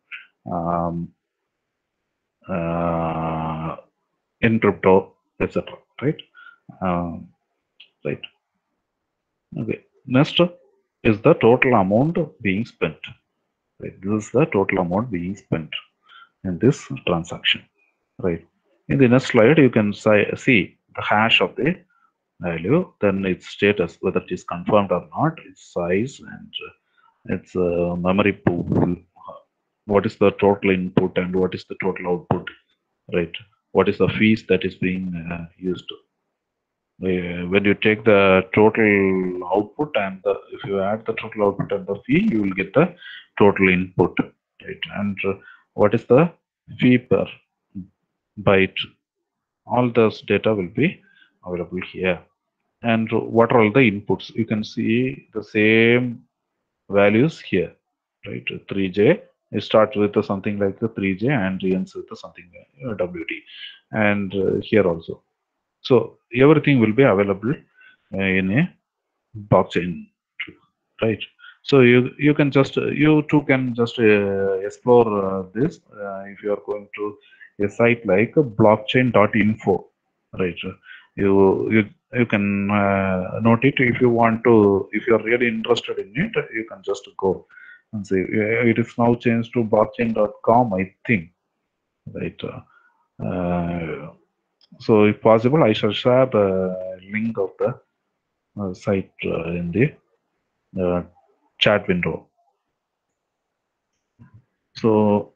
um, uh, Encrypto, etc. Right? Um, right. Okay. Next is the total amount being spent. Right. This is the total amount being spent in this transaction. Right. In the next slide, you can si- see the hash of the value, then its status, whether it is confirmed or not, its size, and uh, its uh, memory pool. What is the total input and what is the total output? Right. What is the fees that is being uh, used? when you take the total output and the, if you add the total output and the fee, you will get the total input, right? And what is the fee per byte? All those data will be available here. And what are all the inputs? You can see the same values here, right? 3J, it starts with something like the 3J and ends with something uh, WD. And uh, here also. So everything will be available uh, in a blockchain, right? So you you can just you too can just uh, explore this if you are going to a site like blockchain.info, right? You you you can uh, note it. If you want to if you are really interested in it you can just go and see. Uh, it is now changed to blockchain.com i think. Right uh, uh, so if possible i shall share the link of the uh, site uh, in the uh, chat window. So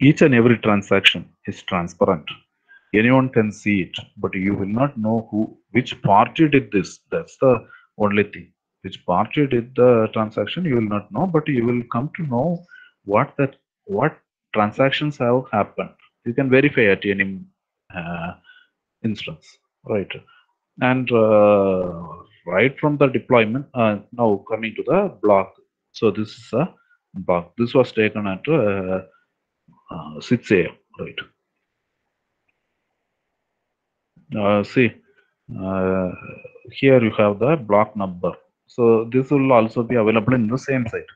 each and every transaction is transparent anyone can see it but you will not know who which party did this. That's the only thing. Which party did the transaction you will not know but you will come to know what that what transactions have happened. You can verify at any uh, instance right? And uh, right from the deployment uh, now coming to the block. So this is a block. This was taken at uh, uh, 6 a.m right uh, see uh, here you have the block number. So this will also be available in the same site.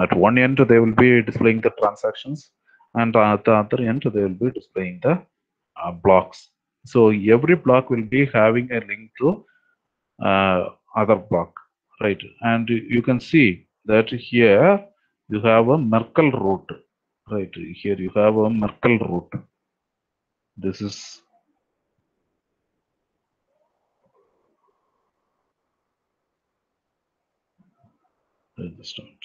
At one end they will be displaying the transactions and at the other end they will be displaying the uh, blocks. So every block will be having a link to uh, other block right? And you can see that here you have a merkle root right? Here you have a merkle root this is understand.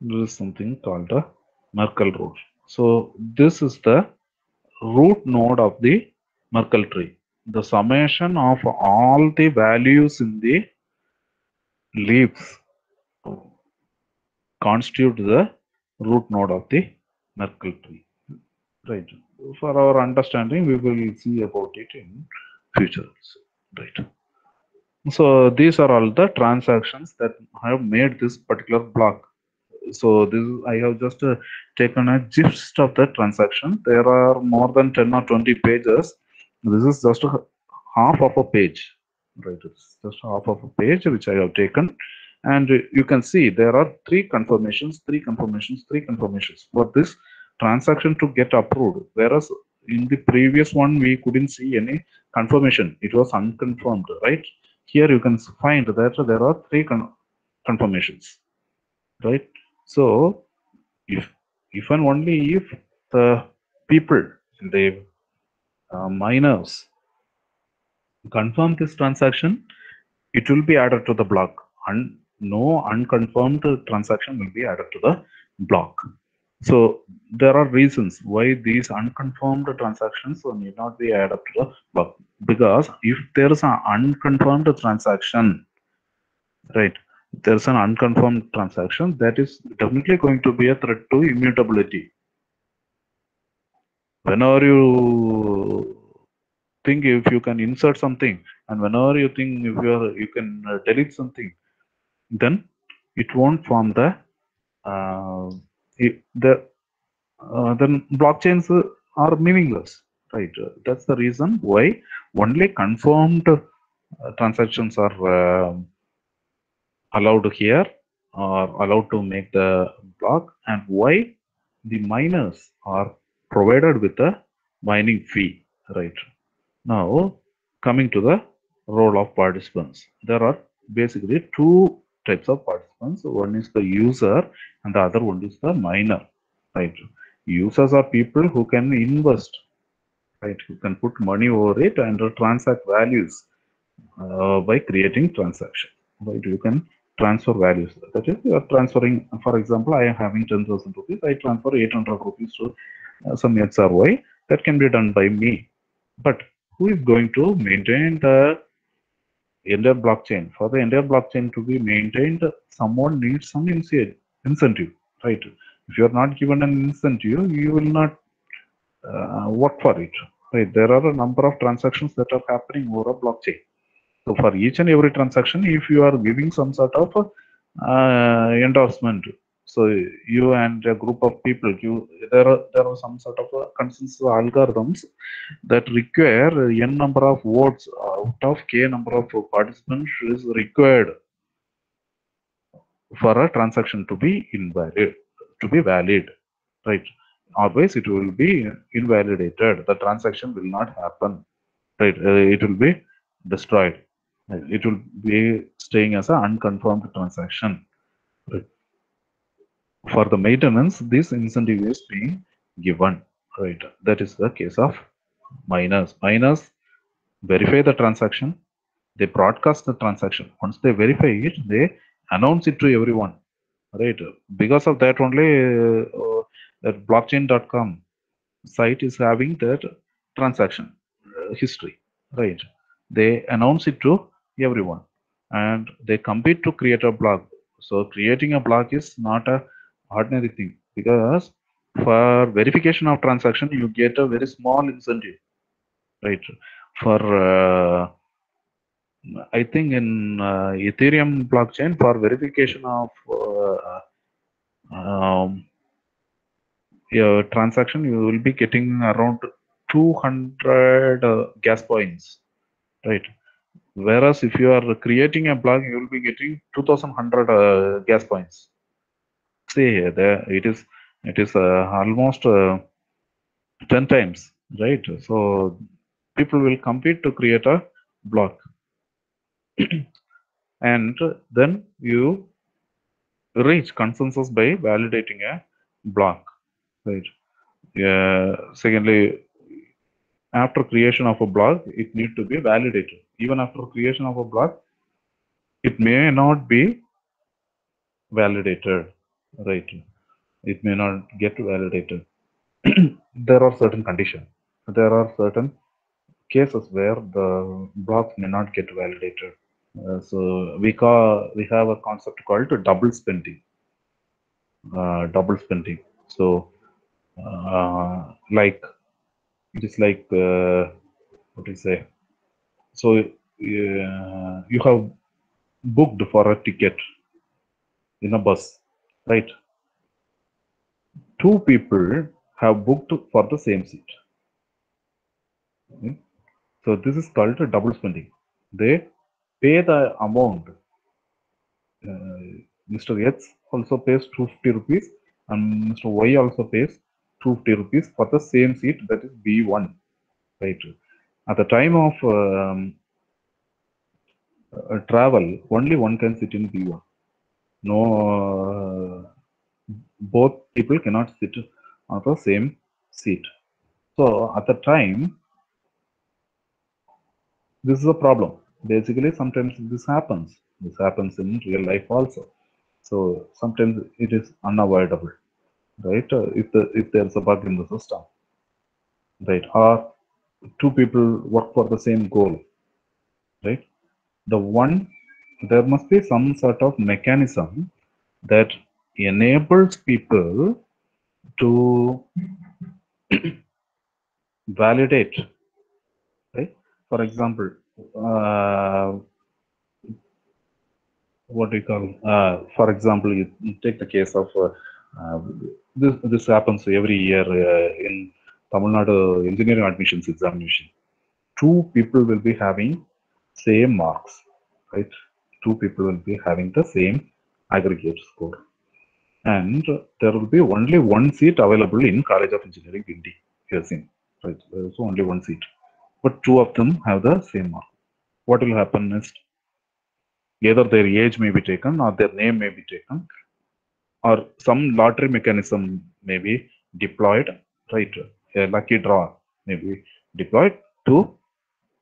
There is something called a Merkle root. So this is the root node of the Merkle tree. The summation of all the values in the leaves constitute the root node of the Merkle tree. Right. For our understanding, we will see about it in future. also. Right. So these are all the transactions that have made this particular block. So this I have just uh, taken a gist of the transaction. There are more than 10 or 20 pages. This is just a half of a page. Right. It's just half of a page which I have taken. And you can see there are three confirmations, three confirmations, three confirmations for this transaction to get approved. Whereas in the previous one, we couldn't see any confirmation. It was unconfirmed, right? Here you can find that there are three con- confirmations, right? So if if and only if the people, the uh, miners confirm this transaction, it will be added to the block. And no unconfirmed transaction will be added to the block. So there are reasons why these unconfirmed transactions need not be added to the block. Because if there is an unconfirmed transaction, right, there's an unconfirmed transaction that is definitely going to be a threat to immutability. Whenever you think if you can insert something, and whenever you think if you are you can uh, delete something, then it won't form the uh, the uh, then blockchains are meaningless, right? That's the reason why only confirmed uh, transactions are uh, allowed here or allowed to make the block and why the miners are provided with a mining fee, right? Now, coming to the role of participants, there are basically two types of participants. One is the user and the other one is the miner, right? Users are people who can invest, right? Who can put money over it and transact values uh, by creating transaction, right? You can transfer values. That is, you are transferring, for example, I am having 10,000 rupees. I transfer 800 rupees to uh, some y that can be done by me but who is going to maintain the entire blockchain. For the entire blockchain to be maintained someone needs some incentive right? If you are not given an incentive you will not uh, work for it right? There are a number of transactions that are happening over a blockchain. So for each and every transaction if you are giving some sort of uh, endorsement so you and a group of people you there are there are some sort of consensus algorithms that require n number of votes out of k number of participants is required for a transaction to be invalid to be valid right? Otherwise it will be invalidated. The transaction will not happen right? Uh, it will be destroyed. It will be staying as an unconfirmed transaction right. For the maintenance this incentive is being given right? That is the case of miners. Miners verify the transaction they broadcast the transaction. Once they verify it they announce it to everyone right? Because of that only uh, that blockchain.com site is having that transaction uh, history right? They announce it to everyone and they compete to create a block so creating a block is not a ordinary thing. Because for verification of transaction you get a very small incentive right? For uh, i think in uh, ethereum blockchain for verification of uh, um, your transaction you will be getting around 200 uh, gas points right? Whereas if you are creating a block you will be getting 2100 uh, gas points see here there it is it is uh, almost uh, 10 times right? So people will compete to create a block. And then you reach consensus by validating a block right? Secondly after creation of a block it need to be validated. Even after creation of a block it may not be validated right. It may not get validated. There are certain conditions. There are certain cases where the blocks may not get validated. Uh, so we call we have a concept called double spending. Uh, double spending. So uh, like it is like uh, what do you say? So uh, you have booked for a ticket in a bus right. Two people have booked for the same seat. Okay? so this is called a double spending. They pay the amount uh, mr x also pays 250 rupees and mr y also pays 250 rupees for the same seat that is b1 right. At the time of um, uh, travel only one can sit in b1 no uh, both people cannot sit on the same seat. So at the time this is a problem. Basically sometimes this happens. This happens in real life also. So sometimes it is unavoidable right? Uh, if the if there's a bug in the system right? Or two people work for the same goal right? The one there must be some sort of mechanism that enables people to validate right? For example uh, what do you call uh, for example you, you take the case of uh, uh, this this happens every year uh, in Tamil Nadu engineering admissions examination. Two people will be having same marks right? Two people will be having the same aggregate score and there will be only one seat available in college of engineering Guindy here seen right? So only one seat. But two of them have the same mark. What will happen next? Either their age may be taken or their name may be taken or some lottery mechanism may be deployed right? A lucky draw may be deployed to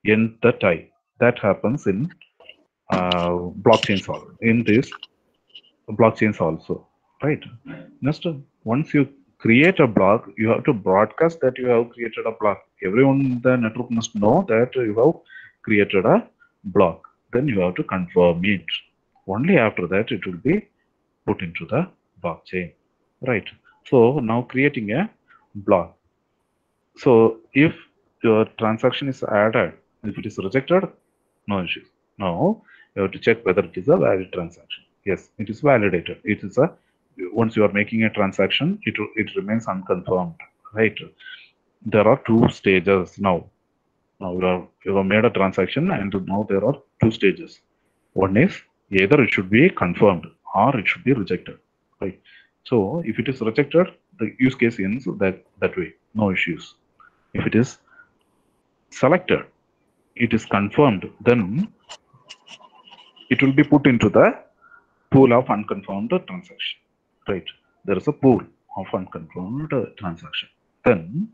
end the tie. That happens in uh, blockchains in this blockchains also right next once you create a block, you have to broadcast that you have created a block. Everyone in the network must know that you have created a block. Then you have to confirm it. Only after that it will be put into the blockchain. Right. So now creating a block. So if your transaction is added, if it is rejected, no issues. Now you have to check whether it is a valid transaction. Yes, it is validated. It is a once you are making a transaction, it it remains unconfirmed, right? There are two stages now. Now you are you have made a transaction, and now there are two stages. One is either it should be confirmed or it should be rejected, right? So if it is rejected, the use case ends that that way, no issues. If it is selected, it is confirmed, then it will be put into the pool of unconfirmed transaction right there is a pool of unconfirmed transaction. Then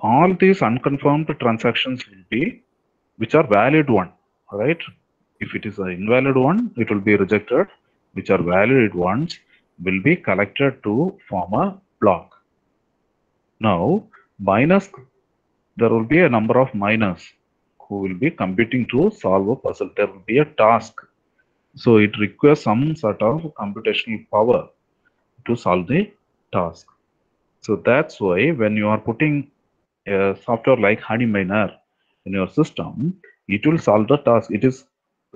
all these unconfirmed transactions will be which are valid one right? If it is an invalid one it will be rejected. Which are valid ones will be collected to form a block. Now miners there will be a number of miners who will be competing to solve a puzzle. There will be a task so it requires some sort of computational power to solve the task. So that's why when you are putting a software like HoneyMiner in your system, it will solve the task. It is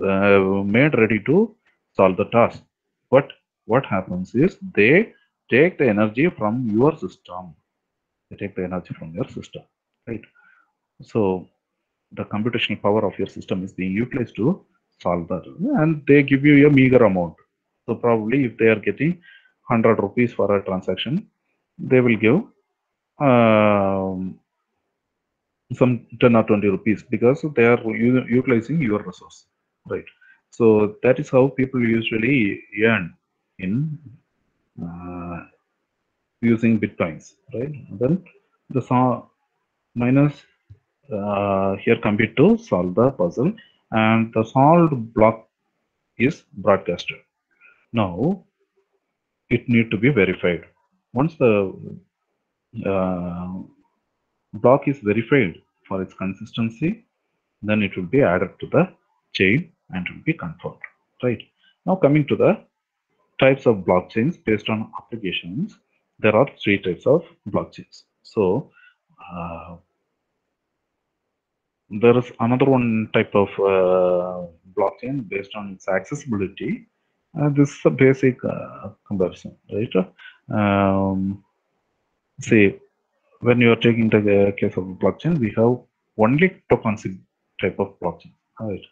uh, made ready to solve the task. But what happens is they take the energy from your system. They take the energy from your system, right? So the computational power of your system is being utilized to solve that. And they give you a meager amount. So probably if they are getting 100 rupees for a transaction they will give um, some 10 or 20 rupees because they are utilizing your resource right? So that is how people usually earn in uh, using bitcoins right? And then the miners uh, here compete to solve the puzzle and the solved block is broadcasted. Now, it need to be verified. Once the uh, block is verified for its consistency, then it will be added to the chain and will be confirmed. Right. Now coming to the types of blockchains based on applications, there are three types of blockchains. So uh, there is another one type of uh, blockchain based on its accessibility. Uh, this is a basic uh, comparison, right? Um, say, when you are taking the case of blockchain, we have only token type of blockchain, right?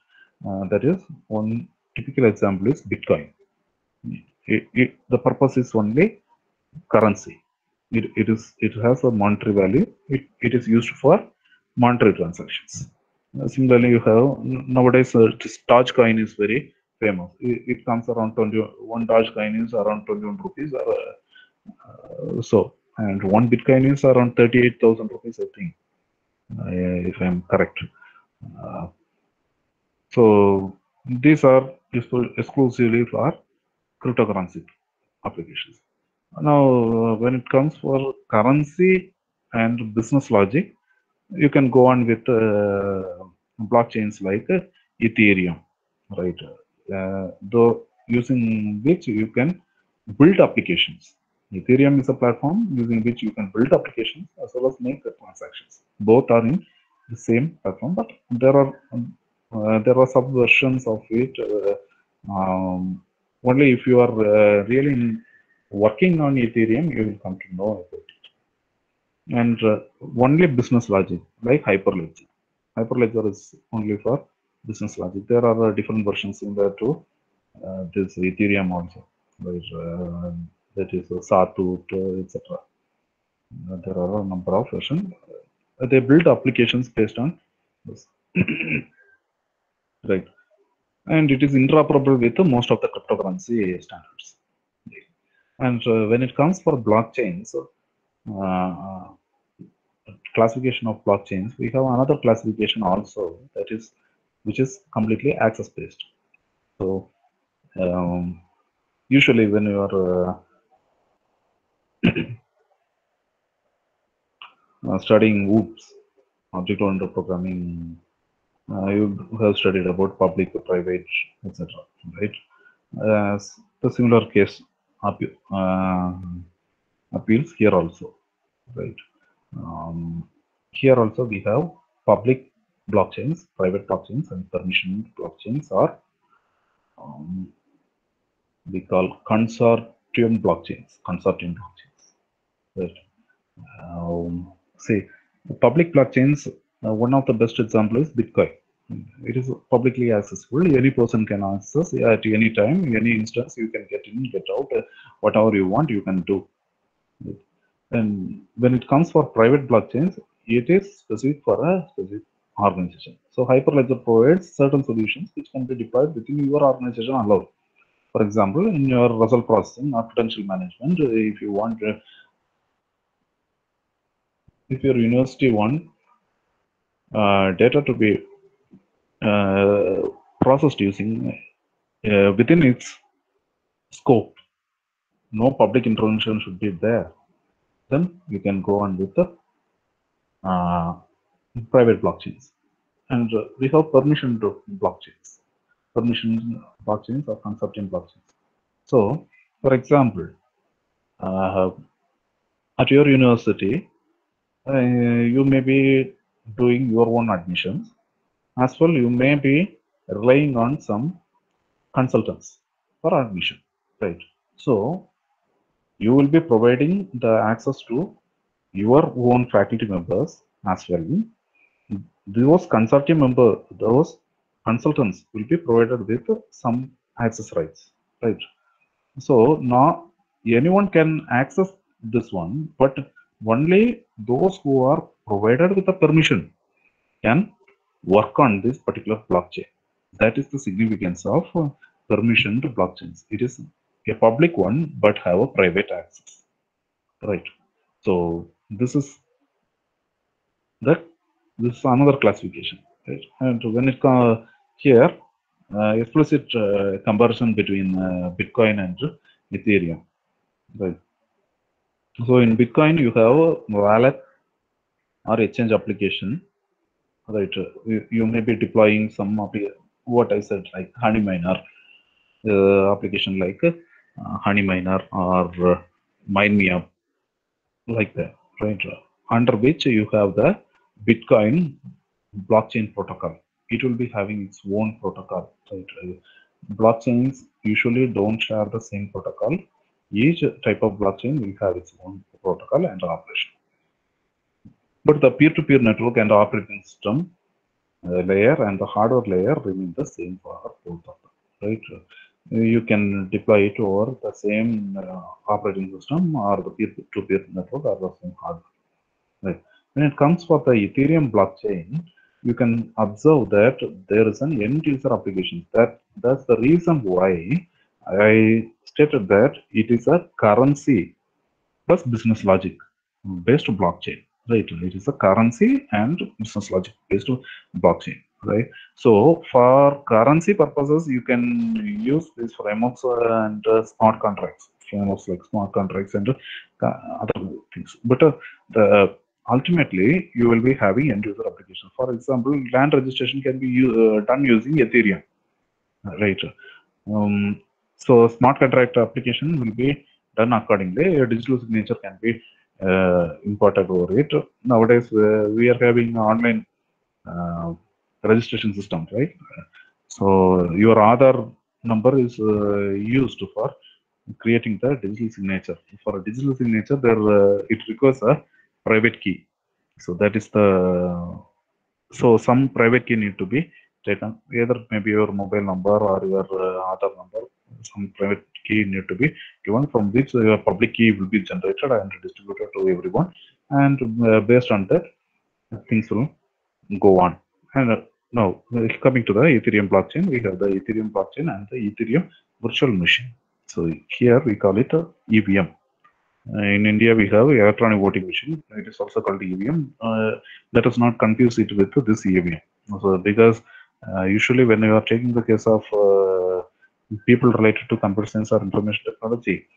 Uh, that is one typical example is Bitcoin. It, it, the purpose is only currency. It, it is it has a monetary value. It, it is used for monetary transactions. Uh, similarly, you have nowadays uh, Dogecoin is very famous. It, it, comes around 20, one Dogecoin is around 21 rupees. Or, uh, so, and one Bitcoin is around 38,000 rupees, I think, uh, if I'm correct. Uh, so, these are exclusively for cryptocurrency applications. Now, uh, when it comes for currency and business logic, you can go on with uh, blockchains like Ethereum, right? Uh, though using which you can build applications. Ethereum is a platform using which you can build applications as well as make transactions. Both are in the same platform, but there are uh, there are subversions of it. Uh, um, only if you are uh, really working on Ethereum, you will come to know about it and uh, only business logic like hyperledger. Hyperledger is only for business logic. There are uh, different versions in there too. Uh, this ethereum also uh, that is uh, sawtooth uh, etc uh, there are a number of versions. They build applications based on this. Right. And it is interoperable with most of the cryptocurrency standards. And when it comes for blockchains uh, classification of blockchains, we have another classification also that is which is completely access based. So um, usually when you are uh, uh, studying OOPS, object-oriented programming, uh, you have studied about public, private, etc. Right? As the similar case uh, appeals here also. Right? Um, here also we have public blockchains, private blockchains, and permission blockchains are um, we call consortium blockchains. Consortium blockchains. Right. Um, see, public blockchains. Uh, one of the best example is Bitcoin. It is publicly accessible. Any person can access at any time, any instance. You can get in, get out, uh, whatever you want, you can do. And when it comes for private blockchains, it is specific for a specific organization. So Hyperledger provides certain solutions which can be deployed within your organization alone. For example, in your result processing or potential management, if you want, uh, if your university want uh, data to be uh, processed using uh, within its scope, no public intervention should be there. Then you can go on with the uh, private blockchains. And uh, we have permission to blockchains. Permission blockchains or consortium blockchains. So, for example, uh, at your university, uh, you may be doing your own admissions. As well, you may be relying on some consultants for admission, right? So, you will be providing the access to your own faculty members as well. Those consortium member, those consultants will be provided with some access rights, right? So now anyone can access this one, but only those who are provided with a permission can work on this particular blockchain. That is the significance of permission to blockchains. It is a public one, but have a private access, right? So this is that this is another classification right? And when it comes here uh, explicit uh, comparison between uh, bitcoin and ethereum right? So in bitcoin you have a wallet or exchange application right? You, you may be deploying some what i said like honey miner uh, application like uh, honey miner or uh, mine me up. Like that right under which you have the bitcoin blockchain protocol. It will be having its own protocol right blockchains usually don't share the same protocol. Each type of blockchain will have its own protocol and operation. But the peer-to-peer network and operating system uh, layer and the hardware layer remain the same for both of them right you can deploy it over the same uh, operating system or the peer-to-peer network or the same hardware. Right. When it comes for the Ethereum blockchain, you can observe that there is an end user application. That that's the reason why I stated that it is a currency plus business logic based blockchain. Right. It is a currency and business logic based blockchain right? So for currency purposes you can use these frameworks and uh, smart contracts. Frameworks like smart contracts and uh, other things. But uh, the ultimately you will be having end user application for example land registration can be done using ethereum right? Um, so smart contract application will be done accordingly. A digital signature can be uh, imported over it. Nowadays uh, we are having online uh, registration system, right? So your Aadhaar number is uh, used for creating the digital signature. For a digital signature, there uh, it requires a private key. So that is the so some private key need to be taken. Either maybe your mobile number or your uh, Aadhaar number. Some private key need to be given from which your public key will be generated and distributed to everyone. And uh, based on that, things will go on. And uh, now, coming to the Ethereum blockchain, we have the Ethereum blockchain and the Ethereum virtual machine. So here we call it a EVM. Uh, in India, we have electronic voting machine. It is also called EVM. Uh, let us not confuse it with this EVM. So because uh, usually when you are taking the case of people related to computer science or information technology,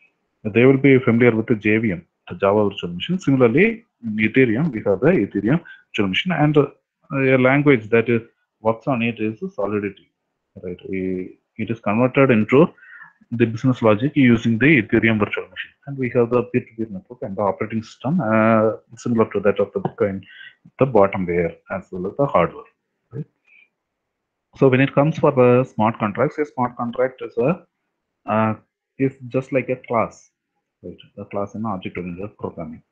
they will be familiar with the JVM. The Java virtual machine. Similarly, in Ethereum, we have the Ethereum virtual machine, and uh, a language that is, works on it is Solidity. Right? It is converted into the business logic using the Ethereum virtual machine, and we have the peer-to-peer network and the operating system uh, similar to that of the Bitcoin, the bottom layer as well as the hardware. Right? So when it comes for the smart contracts, a smart contract is a uh, is just like a class, right? A class in object-oriented programming,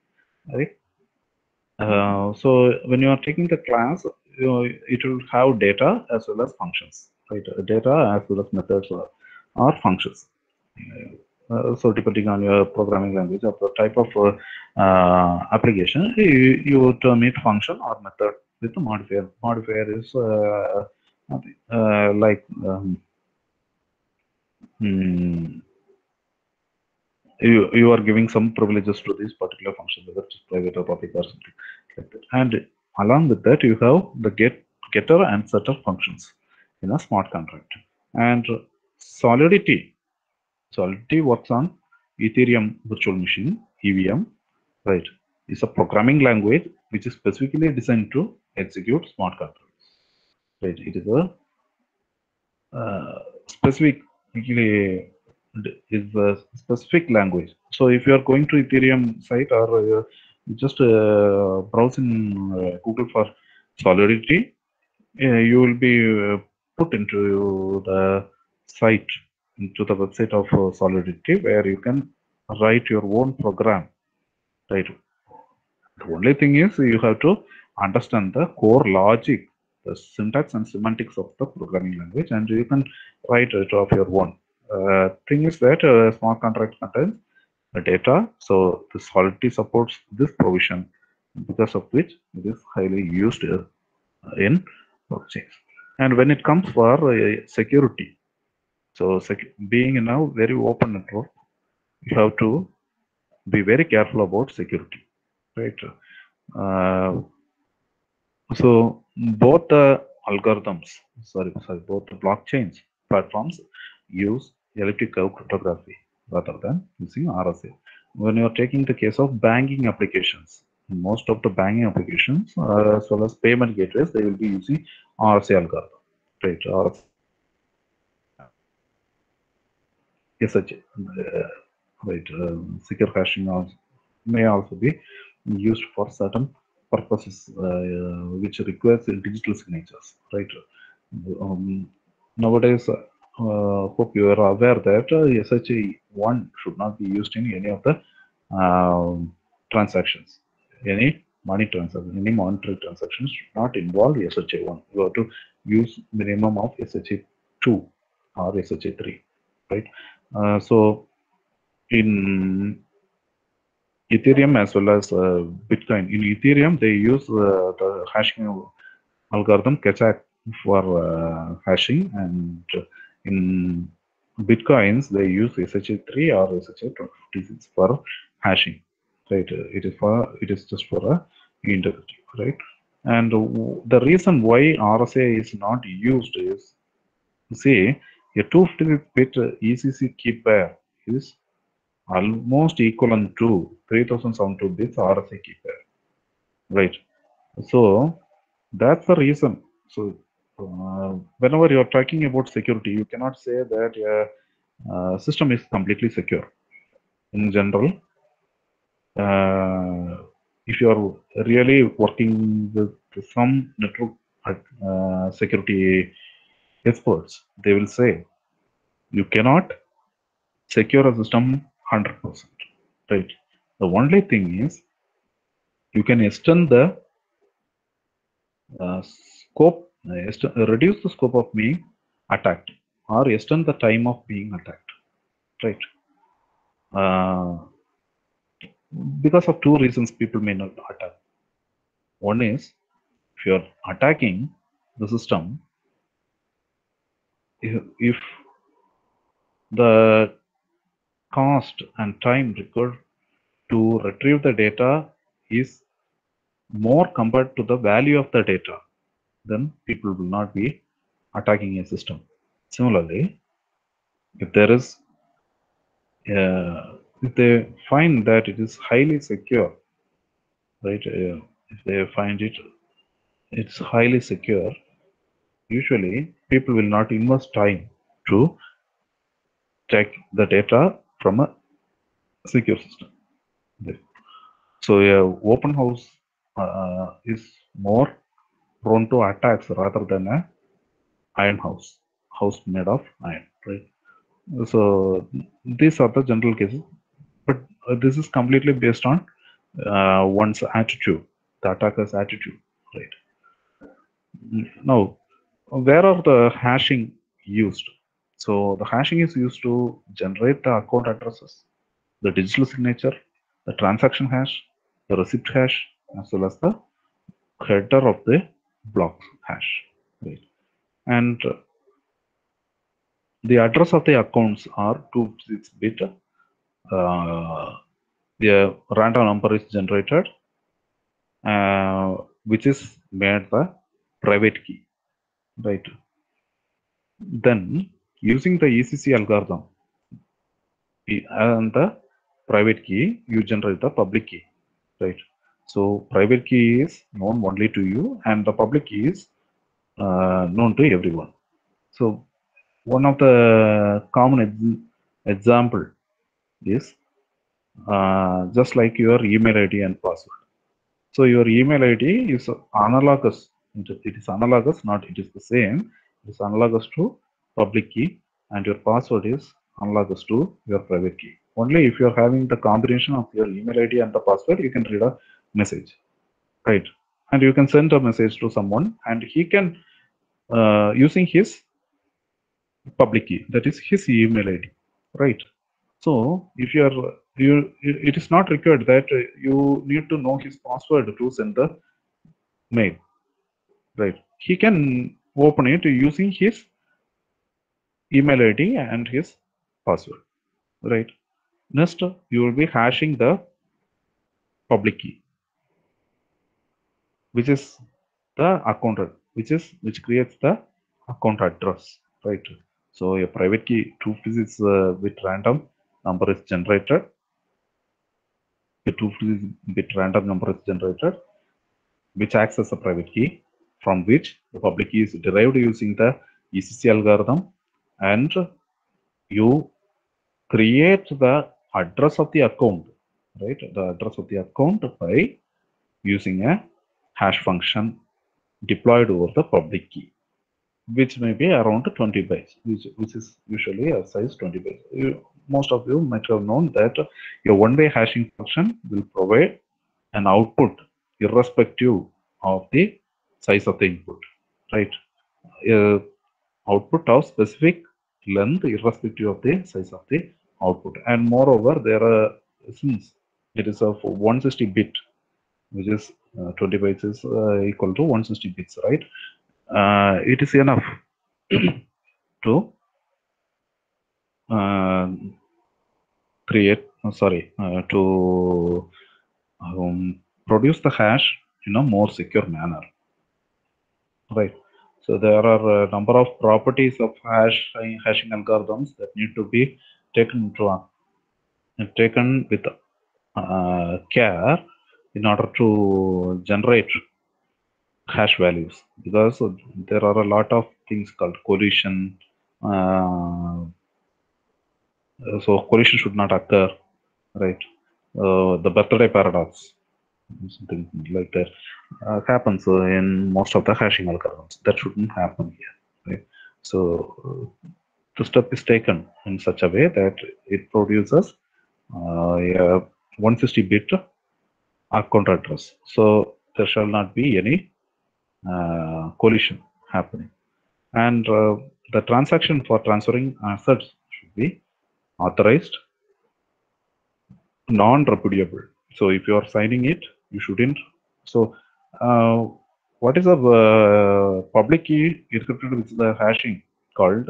right? Uh, so when you are taking the class, you know, it will have data as well as functions, right? Data as well as methods or, or functions. Uh, so depending on your programming language or the type of uh, application, you, you term it function or method with the modifier. Modifier is uh, uh, like um, hmm, you you are giving some privileges to this particular function, whether it's private or public or something like that. And along with that, you have the get getter and setter functions in a smart contract. And Solidity, Solidity works on Ethereum virtual machine (EVM), right? It's a programming language which is specifically designed to execute smart contracts. Right? It is a uh, specifically is a specific language. So if you are going to Ethereum site or uh, just uh, browse in uh, Google for Solidity, uh, you will be uh, put into the site, into the website of Solidity, where you can write your own program. Right. The only thing is you have to understand the core logic, the syntax and semantics of the programming language, and you can write it of your own. Uh, thing is that uh, smart contract contains data, so the Solidity supports this provision, because of which it is highly used uh, in blockchains. And when it comes for uh, security, so sec- being in a very open network, you have to be very careful about security, right? Uh, so both the algorithms, sorry, sorry, both the blockchains platforms use elliptic curve cryptography rather than using RSA. When you are taking the case of banking applications, most of the banking applications, uh, as well as payment gateways, they will be using RSA algorithm, right? RSA. SHA, uh, right? Um, secure hashing also may also be used for certain purposes uh, which requires digital signatures, right? Um, nowadays, uh, hope you are aware that uh, SHA1 should not be used in any of the um, transactions, any money transaction, any monetary transactions should not involve SHA1. You have to use minimum of SHA2 or SHA3, right? Uh, so in Ethereum as well as uh, Bitcoin. In Ethereum, they use uh, the hashing algorithm Keccak for uh, hashing, and in Bitcoins they use SHA3 or SHA256 for hashing. Right? It is for it is just for uh, a integrity, right? And the reason why RSA is not used is, see, a 256-bit ECC key pair is almost equivalent to 3072 bits RSA key pair. Right. So that's the reason. So uh, whenever you're talking about security, you cannot say that a uh, system is completely secure. In general, uh, if you are really working with some network uh, security experts, they will say you cannot secure a system 100%. Right. The only thing is you can extend the uh, scope, reduce the scope of being attacked or extend the time of being attacked. Right. Uh, because of two reasons, people may not attack. One is if you're attacking the system, if, if the cost and time required to retrieve the data is more compared to the value of the data, then people will not be attacking a system. Similarly, if there is uh, if they find that it is highly secure, right? Uh, if they find it, it's highly secure. Usually, people will not invest time to check the data from a secure system. So, a open house uh, is more prone to attacks rather than a iron house, house made of iron, right? So, these are the general cases, but uh, this is completely based on uh, one's attitude, the attacker's attitude, right? Now, where are the hashing used? So the hashing is used to generate the account addresses, the digital signature, the transaction hash, the receipt hash, as well as the header of the block hash, right? And uh, the address of the accounts are 256 bit. Uh, the random number is generated, uh, which is made the private key, right? Then using the ECC algorithm and the private key, you generate the public key, right? So private key is known only to you, and the public key is uh, known to everyone. So one of the common ex- example is uh, just like your email ID and password. So your email ID is analogous. It is analogous, not it is the same. It is analogous to public key, and your password is analogous to your private key. Only if you are having the combination of your email ID and the password, you can read a message, right? And you can send a message to someone, and he can uh, using his public key, that is his email ID, right? So if you are you, it is not required that you need to know his password to send the mail, right? He can open it using his email ID and his password, right? Next, you will be hashing the public key, which is the account, which is which creates the account address, right? So a private key two digits uh, bit random number is generated. A two bit random number is generated, which acts as a private key, from which the public key is derived using the ECC algorithm, and you create the address of the account, right? The address of the account by using a hash function deployed over the public key, which may be around 20 bytes, which, which is usually a size 20 bytes. You, most of you might have known that your one-way hashing function will provide an output irrespective of the size of the input, right? Uh, output of specific length irrespective of the size of the output. And moreover, there are since it is of 160 bit, which is uh, 20 bytes is uh, equal to 160 bits, right? Uh, it is enough to uh, create, uh, sorry, uh, to um, produce the hash in a more secure manner, right? So there are a number of properties of hash hashing algorithms that need to be taken into a- taken with uh, care in order to generate hash values because there are a lot of things called collision. Uh, so collision should not occur, right? Uh, the birthday paradox, something like that, uh, happens in most of the hashing algorithms. That shouldn't happen here, right? So the step is taken in such a way that it produces uh, a 160-bit account address. So there shall not be any uh, collision happening. And uh, the transaction for transferring assets should be authorized, non-repudiable. So if you are signing it, you shouldn't. So uh, what is the uh, public key encrypted with the hashing called?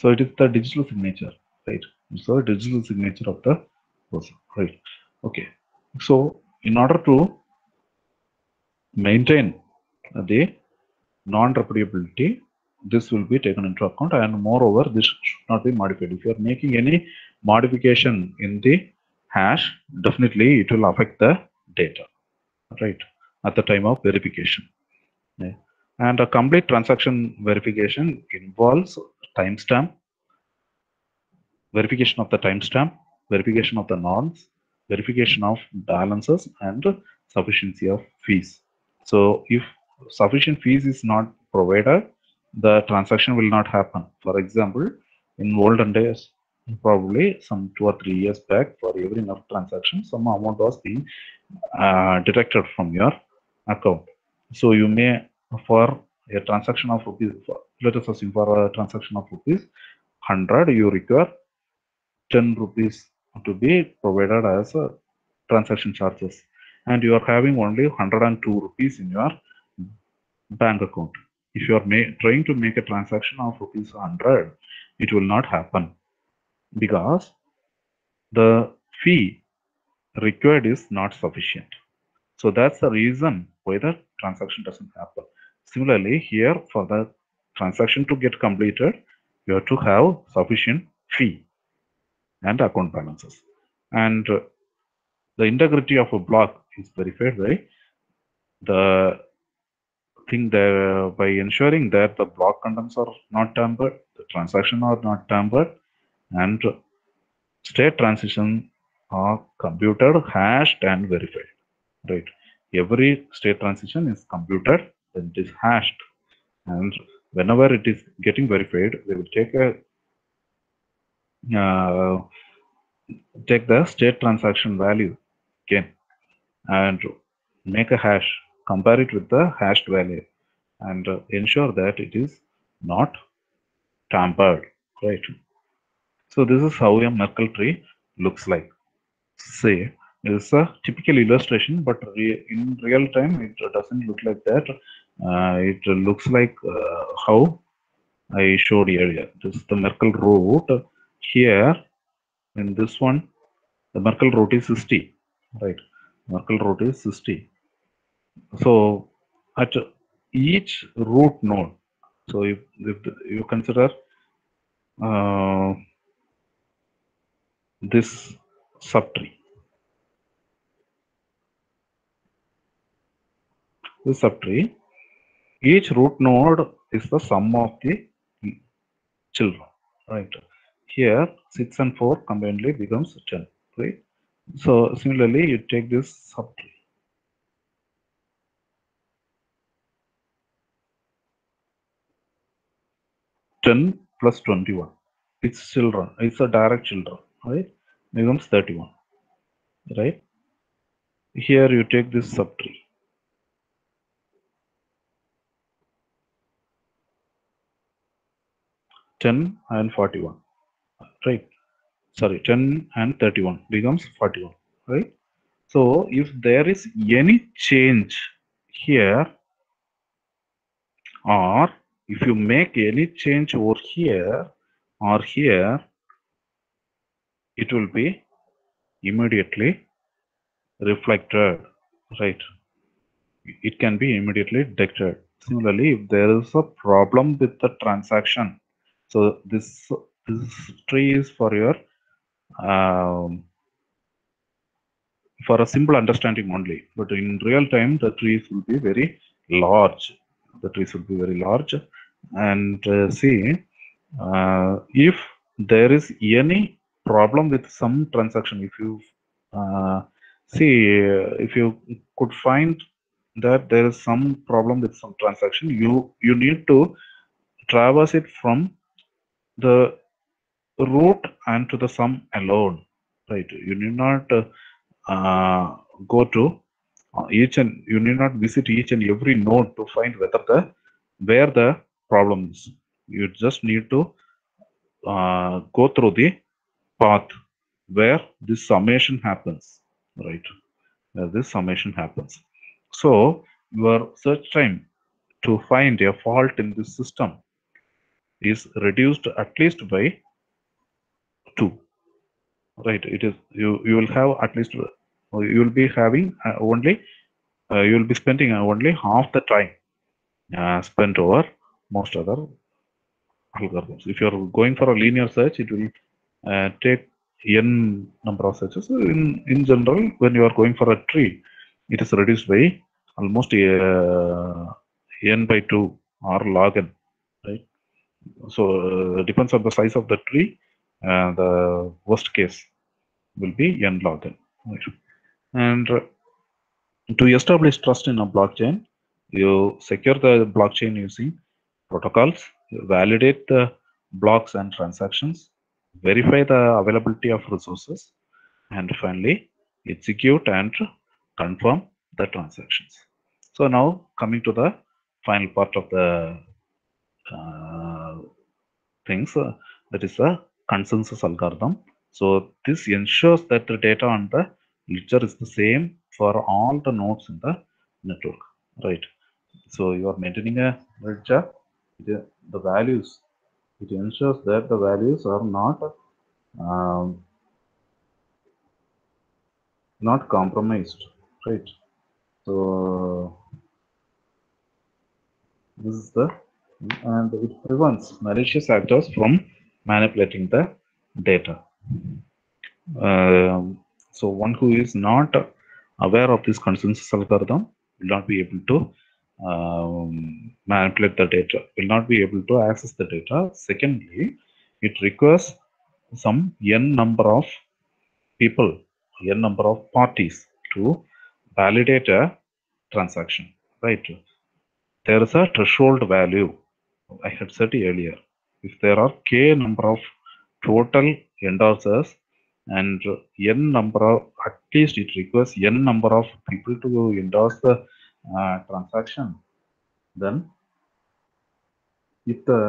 So it is the digital signature, right? So the digital signature of the person, right? Okay. So in order to maintain the non-repudiability, this will be taken into account and moreover this should not be modified if you are making any modification in the hash definitely it will affect the data right at the time of verification Yeah. and a complete transaction verification involves timestamp verification of the timestamp verification of the nonce verification of balances and sufficiency of fees. So if sufficient fees is not provided the transaction will not happen. For example in olden days probably some two or three years back for every NEFT transaction some amount was being uh, deducted from your account. So you may for a transaction of rupees for, let us assume for a transaction of rupees 100 you require 10 rupees to be provided as a transaction charges and you are having only 102 rupees in your bank account if you are trying to make a transaction of rupees 100 it will not happen because the fee required is not sufficient. So that's the reason why the transaction doesn't happen. Similarly, here for the transaction to get completed, you have to have sufficient fee and account balances. And uh, the integrity of a block is verified by the thing that by ensuring that the block contents are not tampered, the transaction are not tampered, and state transition are computed, hashed, and verified. Right. Every state transition is computed, then it is hashed, and whenever it is getting verified, they will take a uh, take the state transaction value again and make a hash, compare it with the hashed value, and uh, ensure that it is not tampered. Right. So this is how a Merkle tree looks like. Say, it's a typical illustration, but re in real time, it doesn't look like that. Uh, it looks like uh, how I showed earlier. This is the Merkle root. Here, in this one, the Merkle root is 60, right? Merkle root is 60. So at each root node, so if, if you consider uh, this subtree. This subtree, each root node is the sum of the children, right? Here, 6 and 4 combinedly becomes 10, right? So similarly, you take this subtree. Ten plus twenty-one. It's children. It's a direct children, right? Becomes thirty-one, right? Here you take this subtree. Ten and forty-one, right? Sorry, ten and thirty-one becomes forty-one, right? So if there is any change here, or if you make any change over here or here, it will be immediately reflected, right? It can be immediately detected. Similarly, if there is a problem with the transaction, so this this tree is for your um, for a simple understanding only, but in real time, the trees will be very large. The trees will be very large, and uh, see uh, if there is any problem with some transaction if you uh, see uh, if you could find that there is some problem with some transaction you you need to traverse it from the root and to the sum alone right? You need not uh, go to uh, each and you need not visit each and every node to find whether the where the problem is. You just need to uh, go through the path where this summation happens right? Where this summation happens. So your search time to find a fault in this system is reduced at least by 2 right it is you you will have at least uh, you will be having uh, only uh, you will be spending only half the time uh, spent over most other algorithms. If you're going for a linear search, it will uh, take n number of searches. In, in general, when you are going for a tree, it is reduced by almost uh, n by 2 or log n, right? So uh, depends on the size of the tree, uh, the worst case will be n log n. And to establish trust in a blockchain, you secure the blockchain using protocols, validate the blocks and transactions, verify the availability of resources, and finally execute and confirm the transactions. So now coming to the final part of the uh, things, uh, that is the consensus algorithm. So this ensures that the data on the ledger is the same for all the nodes in the network, right? So you are maintaining a ledger, the, the values, it ensures that the values are not um, not compromised, right? So this is the and it prevents malicious actors from manipulating the data. Um, so one who is not aware of this consensus algorithm will not be able to um, manipulate the data, will not be able to access the data. Secondly, it requires some n number of people, n number of parties to validate a transaction, right? There is a threshold value I had said earlier. If there are k number of total endorsers and n number of at least it requires n number of people to endorse the uh, transaction then if the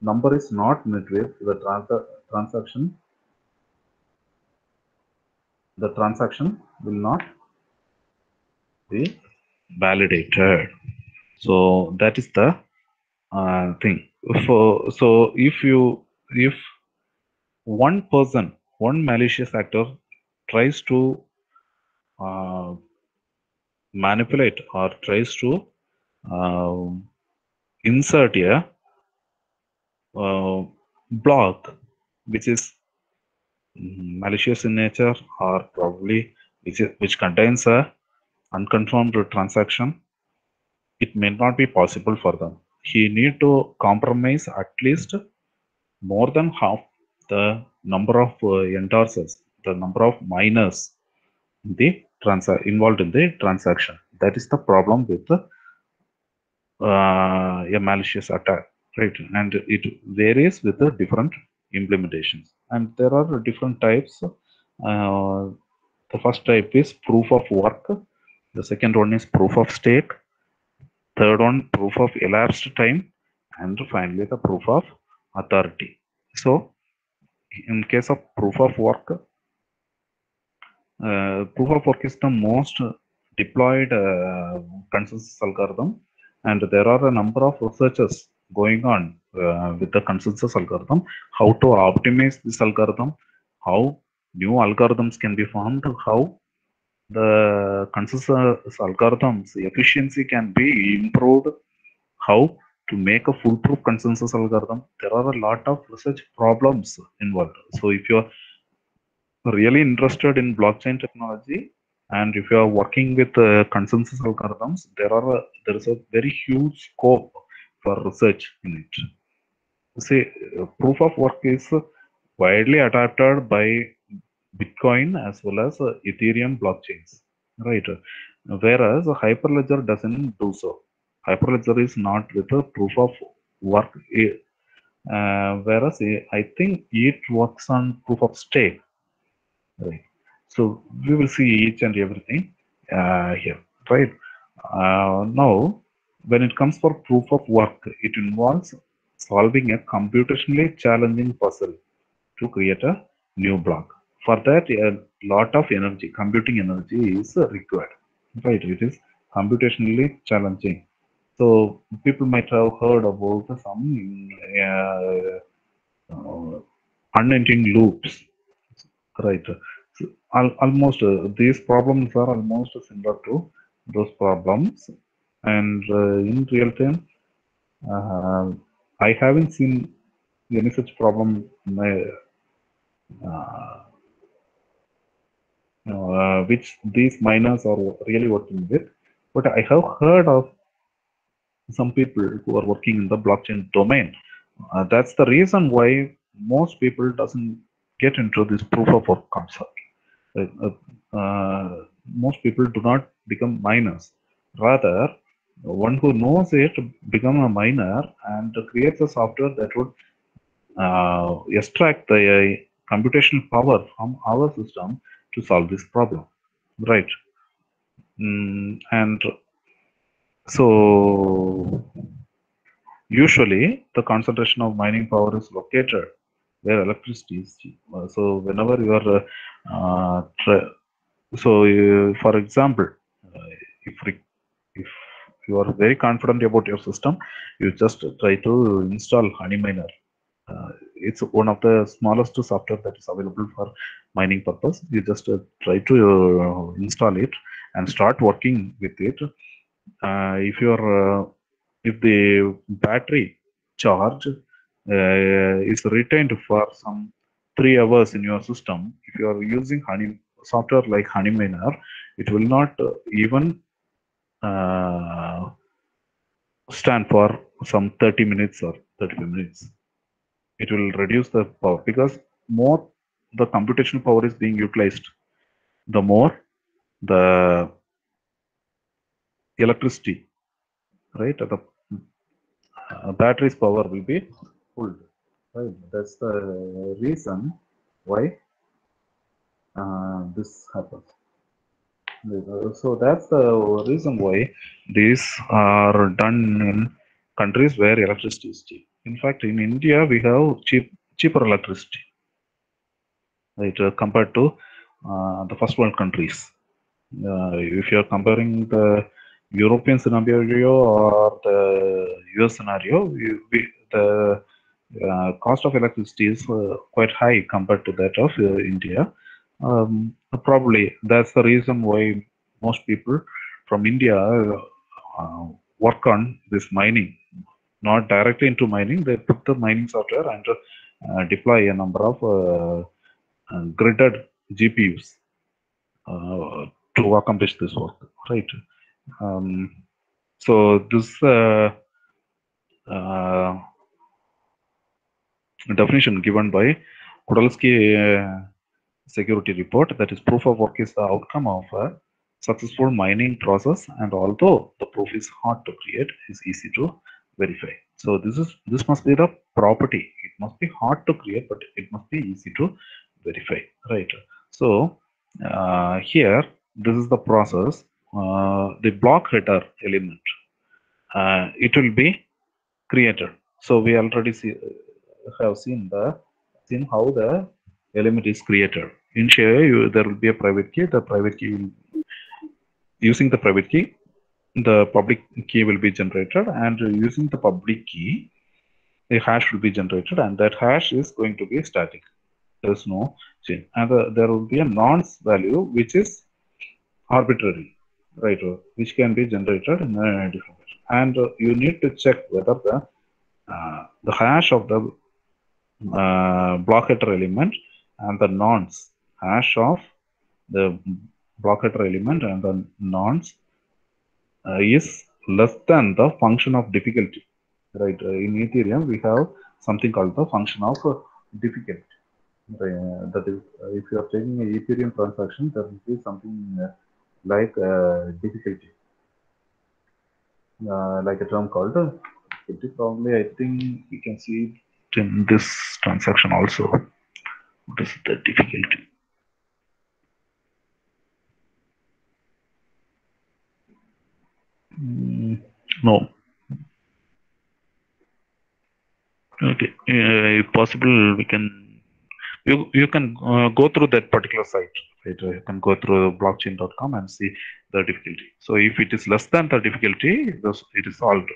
number is not met with the trans transaction the transaction will not be validated. So that is the uh, thing so so if you if one person one malicious actor tries to uh, manipulate or tries to uh, insert a uh, block which is malicious in nature or probably which, is, which contains a unconfirmed transaction it may not be possible for them he need to compromise at least more than half the number of uh, endorsers the number of miners in the involved in the transaction. That is the problem with the, uh, a malicious attack right? And it varies with the different implementations. And there are different types uh, the first type is proof of work. The second one is proof of stake third one proof of elapsed time and finally the proof of authority. So in case of proof of work uh, proof of work is the most deployed uh, consensus algorithm and there are a number of researches going on uh, with the consensus algorithm how to optimize this algorithm how new algorithms can be formed how the consensus algorithms efficiency can be improved. How? To make a foolproof consensus algorithm there are a lot of research problems involved. So if you're really interested in blockchain technology and if you are working with uh, consensus algorithms there are a, there is a very huge scope for research in it. Say proof of work is widely adopted by bitcoin as well as uh, ethereum blockchains right? Whereas hyperledger doesn't do so. Hyperledger is not with a proof of work uh, whereas i think it works on proof of stake right? So we will see each and everything uh, here right? Uh, now when it comes for proof of work it involves solving a computationally challenging puzzle to create a new block for that a lot of energy computing energy is required right? It is computationally challenging. So people might have heard about some uh, uh, unending loops right? So, al almost uh, these problems are almost similar to those problems. And uh, in real time uh, I haven't seen any such problem in my, uh, which these miners are really working with. But I have heard of some people who are working in the blockchain domain. Uh, that's the reason why most people doesn't get into this proof of work concept. Uh, uh, uh, most people do not become miners. Rather, one who knows it become a miner and creates a software that would uh, extract the computational power from our system to solve this problem, right? Mm, and so usually the concentration of mining power is located where electricity is cheap. Uh, so whenever you are, uh, so for example, uh, if if you are very confident about your system, you just try to install HoneyMiner. Uh, it's one of the smallest software that is available for mining purpose. You just uh, try to uh, install it and start working with it. Uh, if your uh, if the battery charge uh, is retained for some three hours in your system, if you are using Honey software like HoneyMiner, it will not even stand for some 30 minutes or 35 minutes. It will reduce the power because more the computational power is being utilized, the more the electricity, right? The battery's power will be pulled. Right. That's the reason why uh, this happens. So that's the reason why these are done in countries where electricity is cheap. In fact, in India, we have cheap, cheaper electricity, right, uh, compared to uh, the first world countries. Uh, if you're comparing the European scenario or the US scenario, we, the uh, cost of electricity is uh, quite high compared to that of uh, India. Um, probably that's the reason why most people from India work on this mining, not directly into mining. They put the mining software and uh, deploy a number of uh, uh, gridded GPUs uh, to accomplish this work, right? Um, so this uh, uh, definition given by Kudelski uh, security report that is proof of work is the outcome of a successful mining process and although the proof is hard to create is easy to verify. So this is this must be the property. It must be hard to create but it must be easy to verify right? So uh, here this is the process. Uh, the block header element uh, it will be created. So we already see have seen the seen how the element is created. In share you, there will be a private key. The private key using the private key the public key will be generated and using the public key a hash will be generated and that hash is going to be static. There's no change. And there will be a nonce value which is arbitrary right which can be generated in a different way. And uh, you need to check whether the uh, the hash of the uh, block header element and the nonce hash of the block header element and the nonce is less than the function of difficulty right? Uh, in ethereum we have something called the function of uh, difficulty. Uh, that is uh, if you are taking a ethereum transaction there will be something uh, like uh, difficulty. Uh, like a term called uh, difficulty. probably i think you can see it in this transaction also. What is the difficulty Mm, no. Okay. Uh, if possible we can you you can uh, go through that particular site right? You can go through blockchain.com and see the difficulty. So if it is less than the difficulty it is solved.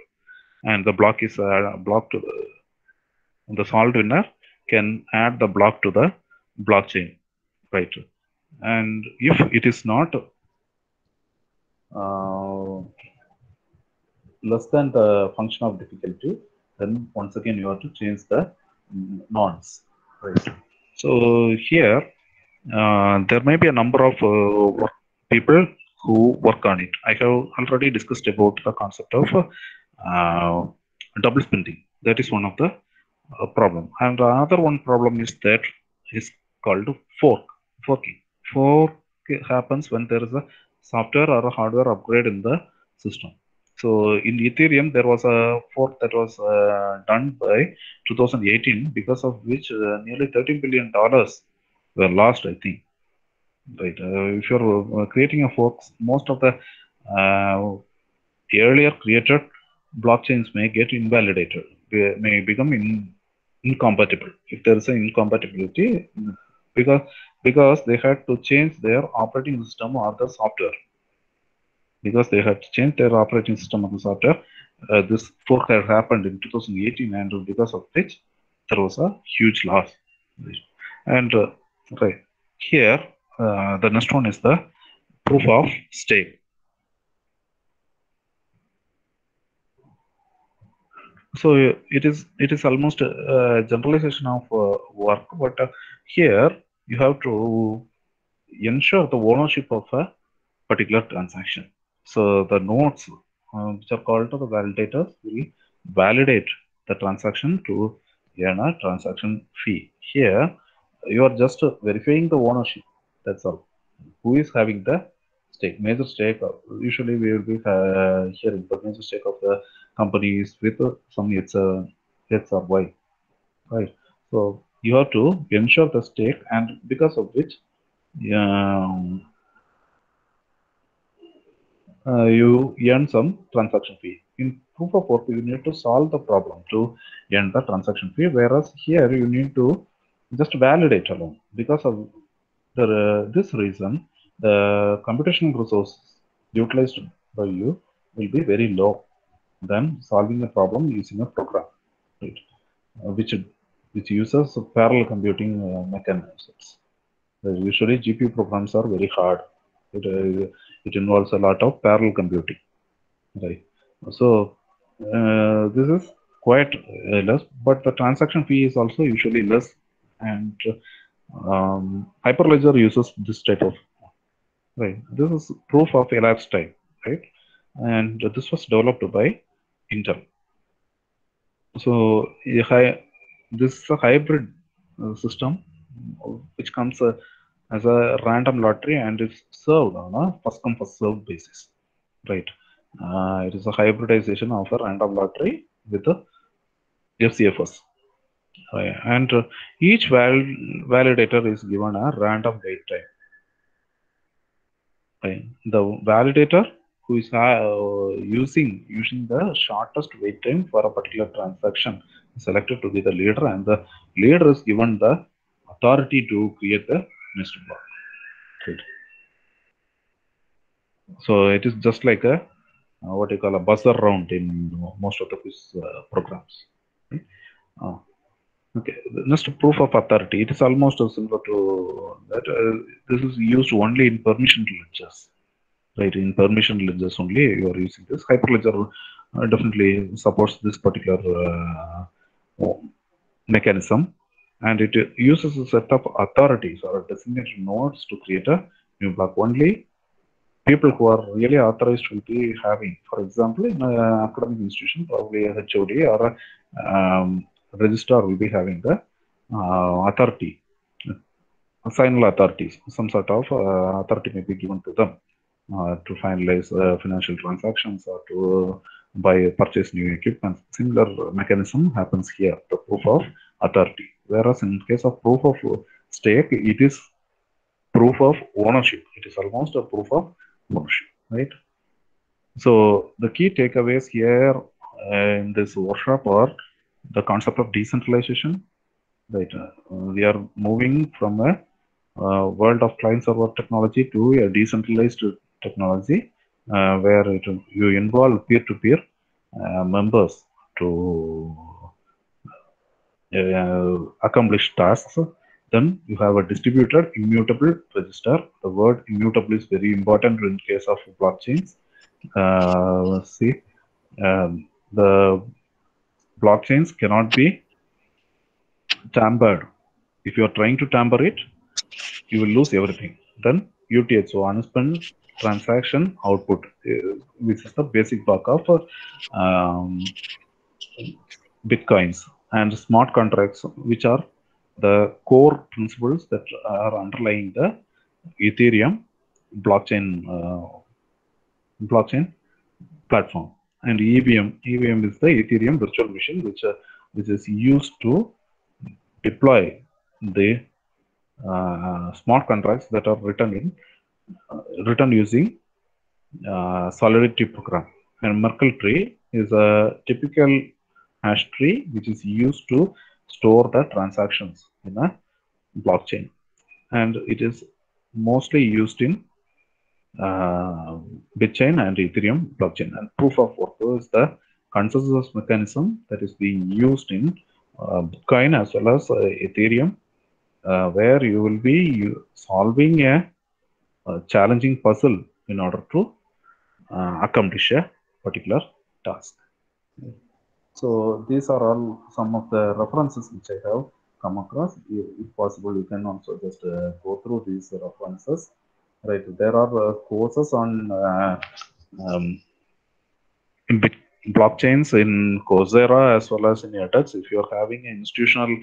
And the block is uh, blocked uh, the solved winner can add the block to the blockchain right? And if it is not uh, less than the function of difficulty then once again you have to change the nonce. Right. So here uh, there may be a number of uh, people who work on it. I have already discussed about the concept of uh, double spending. That is one of the uh, problem. And another one problem is that is called fork. Forking. Fork happens when there is a software or a hardware upgrade in the system. So in Ethereum, there was a fork that was uh, done by 2018, because of which uh, nearly 13 billion dollars were lost. I think. Right. Uh, if you're uh, creating a fork, most of the uh, earlier created blockchains may get invalidated, may may become in, incompatible. If there is an incompatibility, because because they had to change their operating system or the software because they had to change their operating system of the software. Uh, this fork had happened in 2018, and because of which there was a huge loss. And uh, right here, uh, the next one is the proof of stake. So uh, it is it is almost a generalization of uh, work, but uh, here you have to ensure the ownership of a particular transaction. So the nodes, uh, which are called to the validators, will validate the transaction to earn a transaction fee. Here, you are just verifying the ownership. That's all. Who is having the stake? Major stake. uh, Usually, we will be uh, hearing the major stake of the companies with uh, some it's uh, X or Y, right? So you have to ensure the stake, and because of which, um, uh, you earn some transaction fee. In proof of work, you need to solve the problem to earn the transaction fee, whereas here you need to just validate alone. Because of the, uh, this reason, the computational resources utilized by you will be very low than solving a problem using a program, right? Uh, which which uses parallel computing uh, mechanisms. Uh, usually, GPU programs are very hard. It, uh, it involves a lot of parallel computing right? So uh, this is quite less but the transaction fee is also usually less and um, hyperledger uses this type of right? This is proof of elapsed time right? And this was developed by intel. So this is a hybrid uh, system which comes uh, as a random lottery and it's served on a first come first served basis right uh, it is a hybridization of a random lottery with the fcfs Right. and uh, each val- validator is given a random wait time right. the validator who is uh, using using the shortest wait time for a particular transaction is selected to be the leader and the leader is given the authority to create the next block Right. So it is just like a uh, what you call a buzzer round in most of the quiz uh, programs. Okay. Uh, okay. Next proof of authority. It is almost similar to that. Uh, this is used only in permission ledgers. Right. In permission ledgers only you are using this. Hyperledger uh, definitely supports this particular uh, mechanism and it uses a set of authorities or designated nodes to create a new block. Only people who are really authorized will be having, for example, in an academic institution, probably a HOD or a um, registrar will be having the uh, authority, final authorities, some sort of uh, authority may be given to them uh, to finalize uh, financial transactions or to buy purchase new equipment. Similar mechanism happens here, the proof of authority. Whereas in case of proof of stake, it is proof of ownership. It is almost a proof of ownership, right? So the key takeaways here uh, in this workshop are the concept of decentralization. Right, uh, we are moving from a uh, world of client-server technology to a decentralized technology, uh, where it, you involve peer-to-peer uh, members to uh, accomplish tasks. Then you have a distributed immutable register. The word immutable is very important in case of blockchains. Uh, see, um, the blockchains cannot be tampered. If you are trying to tamper it, you will lose everything. Then UTXO, so unspent transaction output, uh, which is the basic block of um, bitcoins and smart contracts, which are the core principles that are underlying the Ethereum blockchain uh, blockchain platform. And EVM, EVM is the Ethereum virtual machine, which uh, which is used to deploy the uh, smart contracts that are written in uh, written using uh, Solidity program. And Merkle tree is a typical hash tree which is used to store the transactions in a blockchain, and it is mostly used in uh, Bitcoin and Ethereum blockchain. And proof of work is the consensus mechanism that is being used in uh, Bitcoin as well as uh, Ethereum, uh, where you will be solving a, a challenging puzzle in order to uh, accomplish a particular task. So these are all some of the references which I have come across. If if possible, you can also just uh, go through these references. Right, there are uh, courses on uh, um, blockchains in Coursera as well as in edX. If you're having an institutional,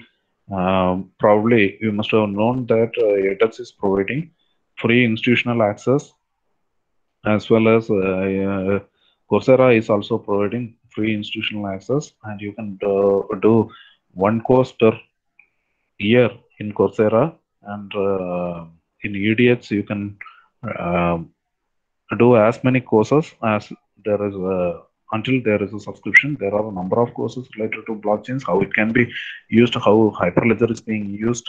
um, probably you must have known that uh, edX is providing free institutional access as well as uh, uh, Coursera is also providing free institutional access, and you can do, do one course per year in Coursera, and uh, in EDX you can um do as many courses as there is a, until there is a subscription. There are a number of courses related to blockchains, how it can be used, how Hyperledger is being used.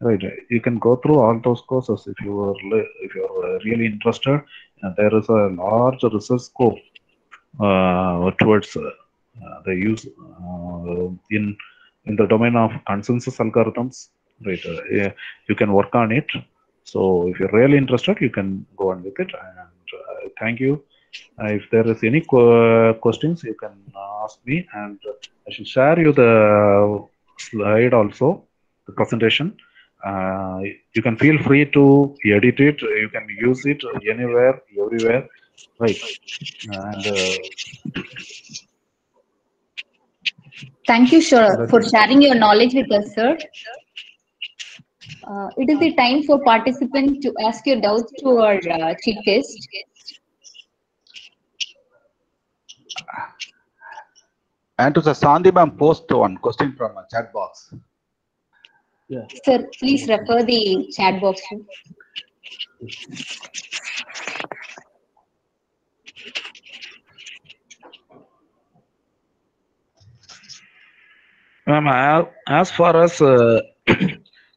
Right, you can go through all those courses if you are if you are really interested. And there is a large research scope uh, towards uh, uh, the use uh, in in the domain of consensus algorithms. Right, uh, you can work on it. So if you're really interested, you can go on with it. And uh, thank you. Uh, if there is any qu- questions, you can ask me, and I shall share you the slide also, the presentation. Uh, you can feel free to edit it. You can use it anywhere, everywhere. Right. And uh, Thank you, sir, for sharing your knowledge with us, sir. Uh, it is the time for participants to ask your doubts to our uh, chief guest. And to the Sandhi ma'am post one question from a chat box. Sir, please refer the chat box. Ma'am, as far as uh,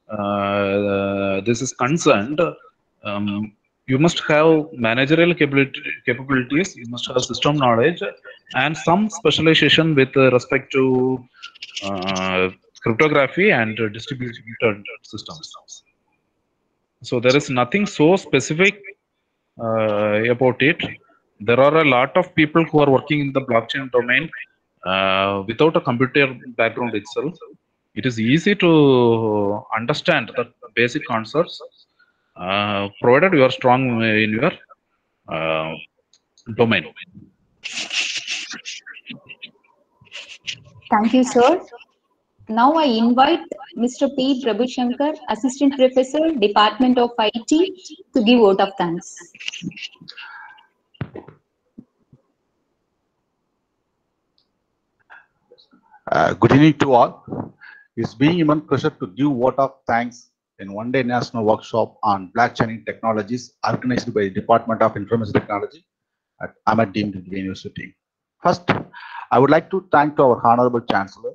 uh, this is concerned, um, you must have managerial capabilities, you must have system knowledge, and some specialization with uh, respect to uh, cryptography and uh, distributed systems. So there is nothing so specific uh, about it. There are a lot of people who are working in the blockchain domain uh, without a computer background itself, it is easy to understand the basic concepts, uh, provided you are strong in your uh, domain. Thank you, sir. Now I invite Mr. P. Prabhushankar, Assistant Professor, Department of IT, to give vote of thanks. Uh, good evening to all. It's being immense pleasure to give vote of thanks in one day national workshop on blockchain technologies organized by the Department of Information Technology at AMET Deemed University. First, I would like to thank our Honorable Chancellor,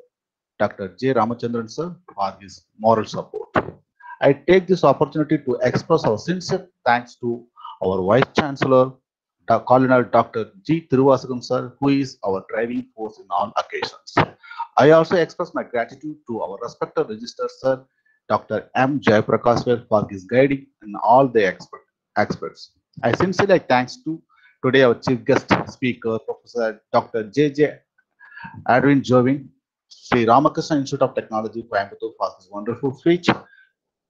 Dr. J. Ramachandran sir, for his moral support. I take this opportunity to express our sincere thanks to our Vice Chancellor, Colonel Dr. G. Thiruvasagam sir, who is our driving force in all occasions. I also express my gratitude to our respected Register Sir, Dr. M. Jayaprakash for his guiding and all the expert, experts. I sincerely thanks to today our chief guest speaker, Professor Dr. J. J. Adri Jovin, Sri Ramakrishna Institute of Technology, Coimbatore, for his wonderful speech.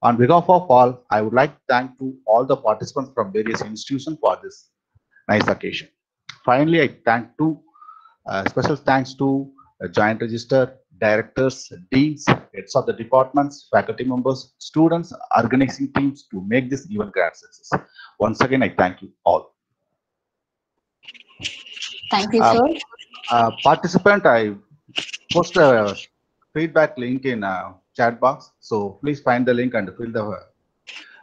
On behalf of all, I would like to thank to all the participants from various institutions for this nice occasion. Finally, I thank to uh, special thanks to Joint Register, directors, deans, heads of the departments, faculty members, students, organizing teams to make this event grand success. Once again, I thank you all. Thank you, Um, sir. Uh, participant, I post a feedback link in uh, chat box. So please find the link and fill the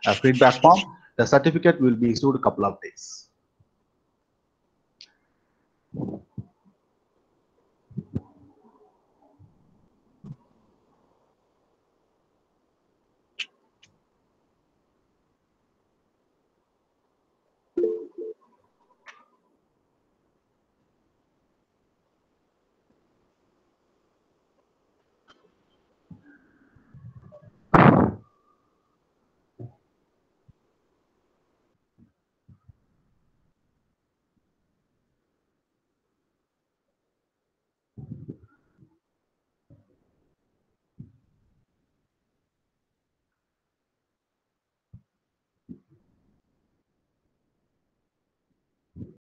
uh, feedback form. The certificate will be issued a couple of days.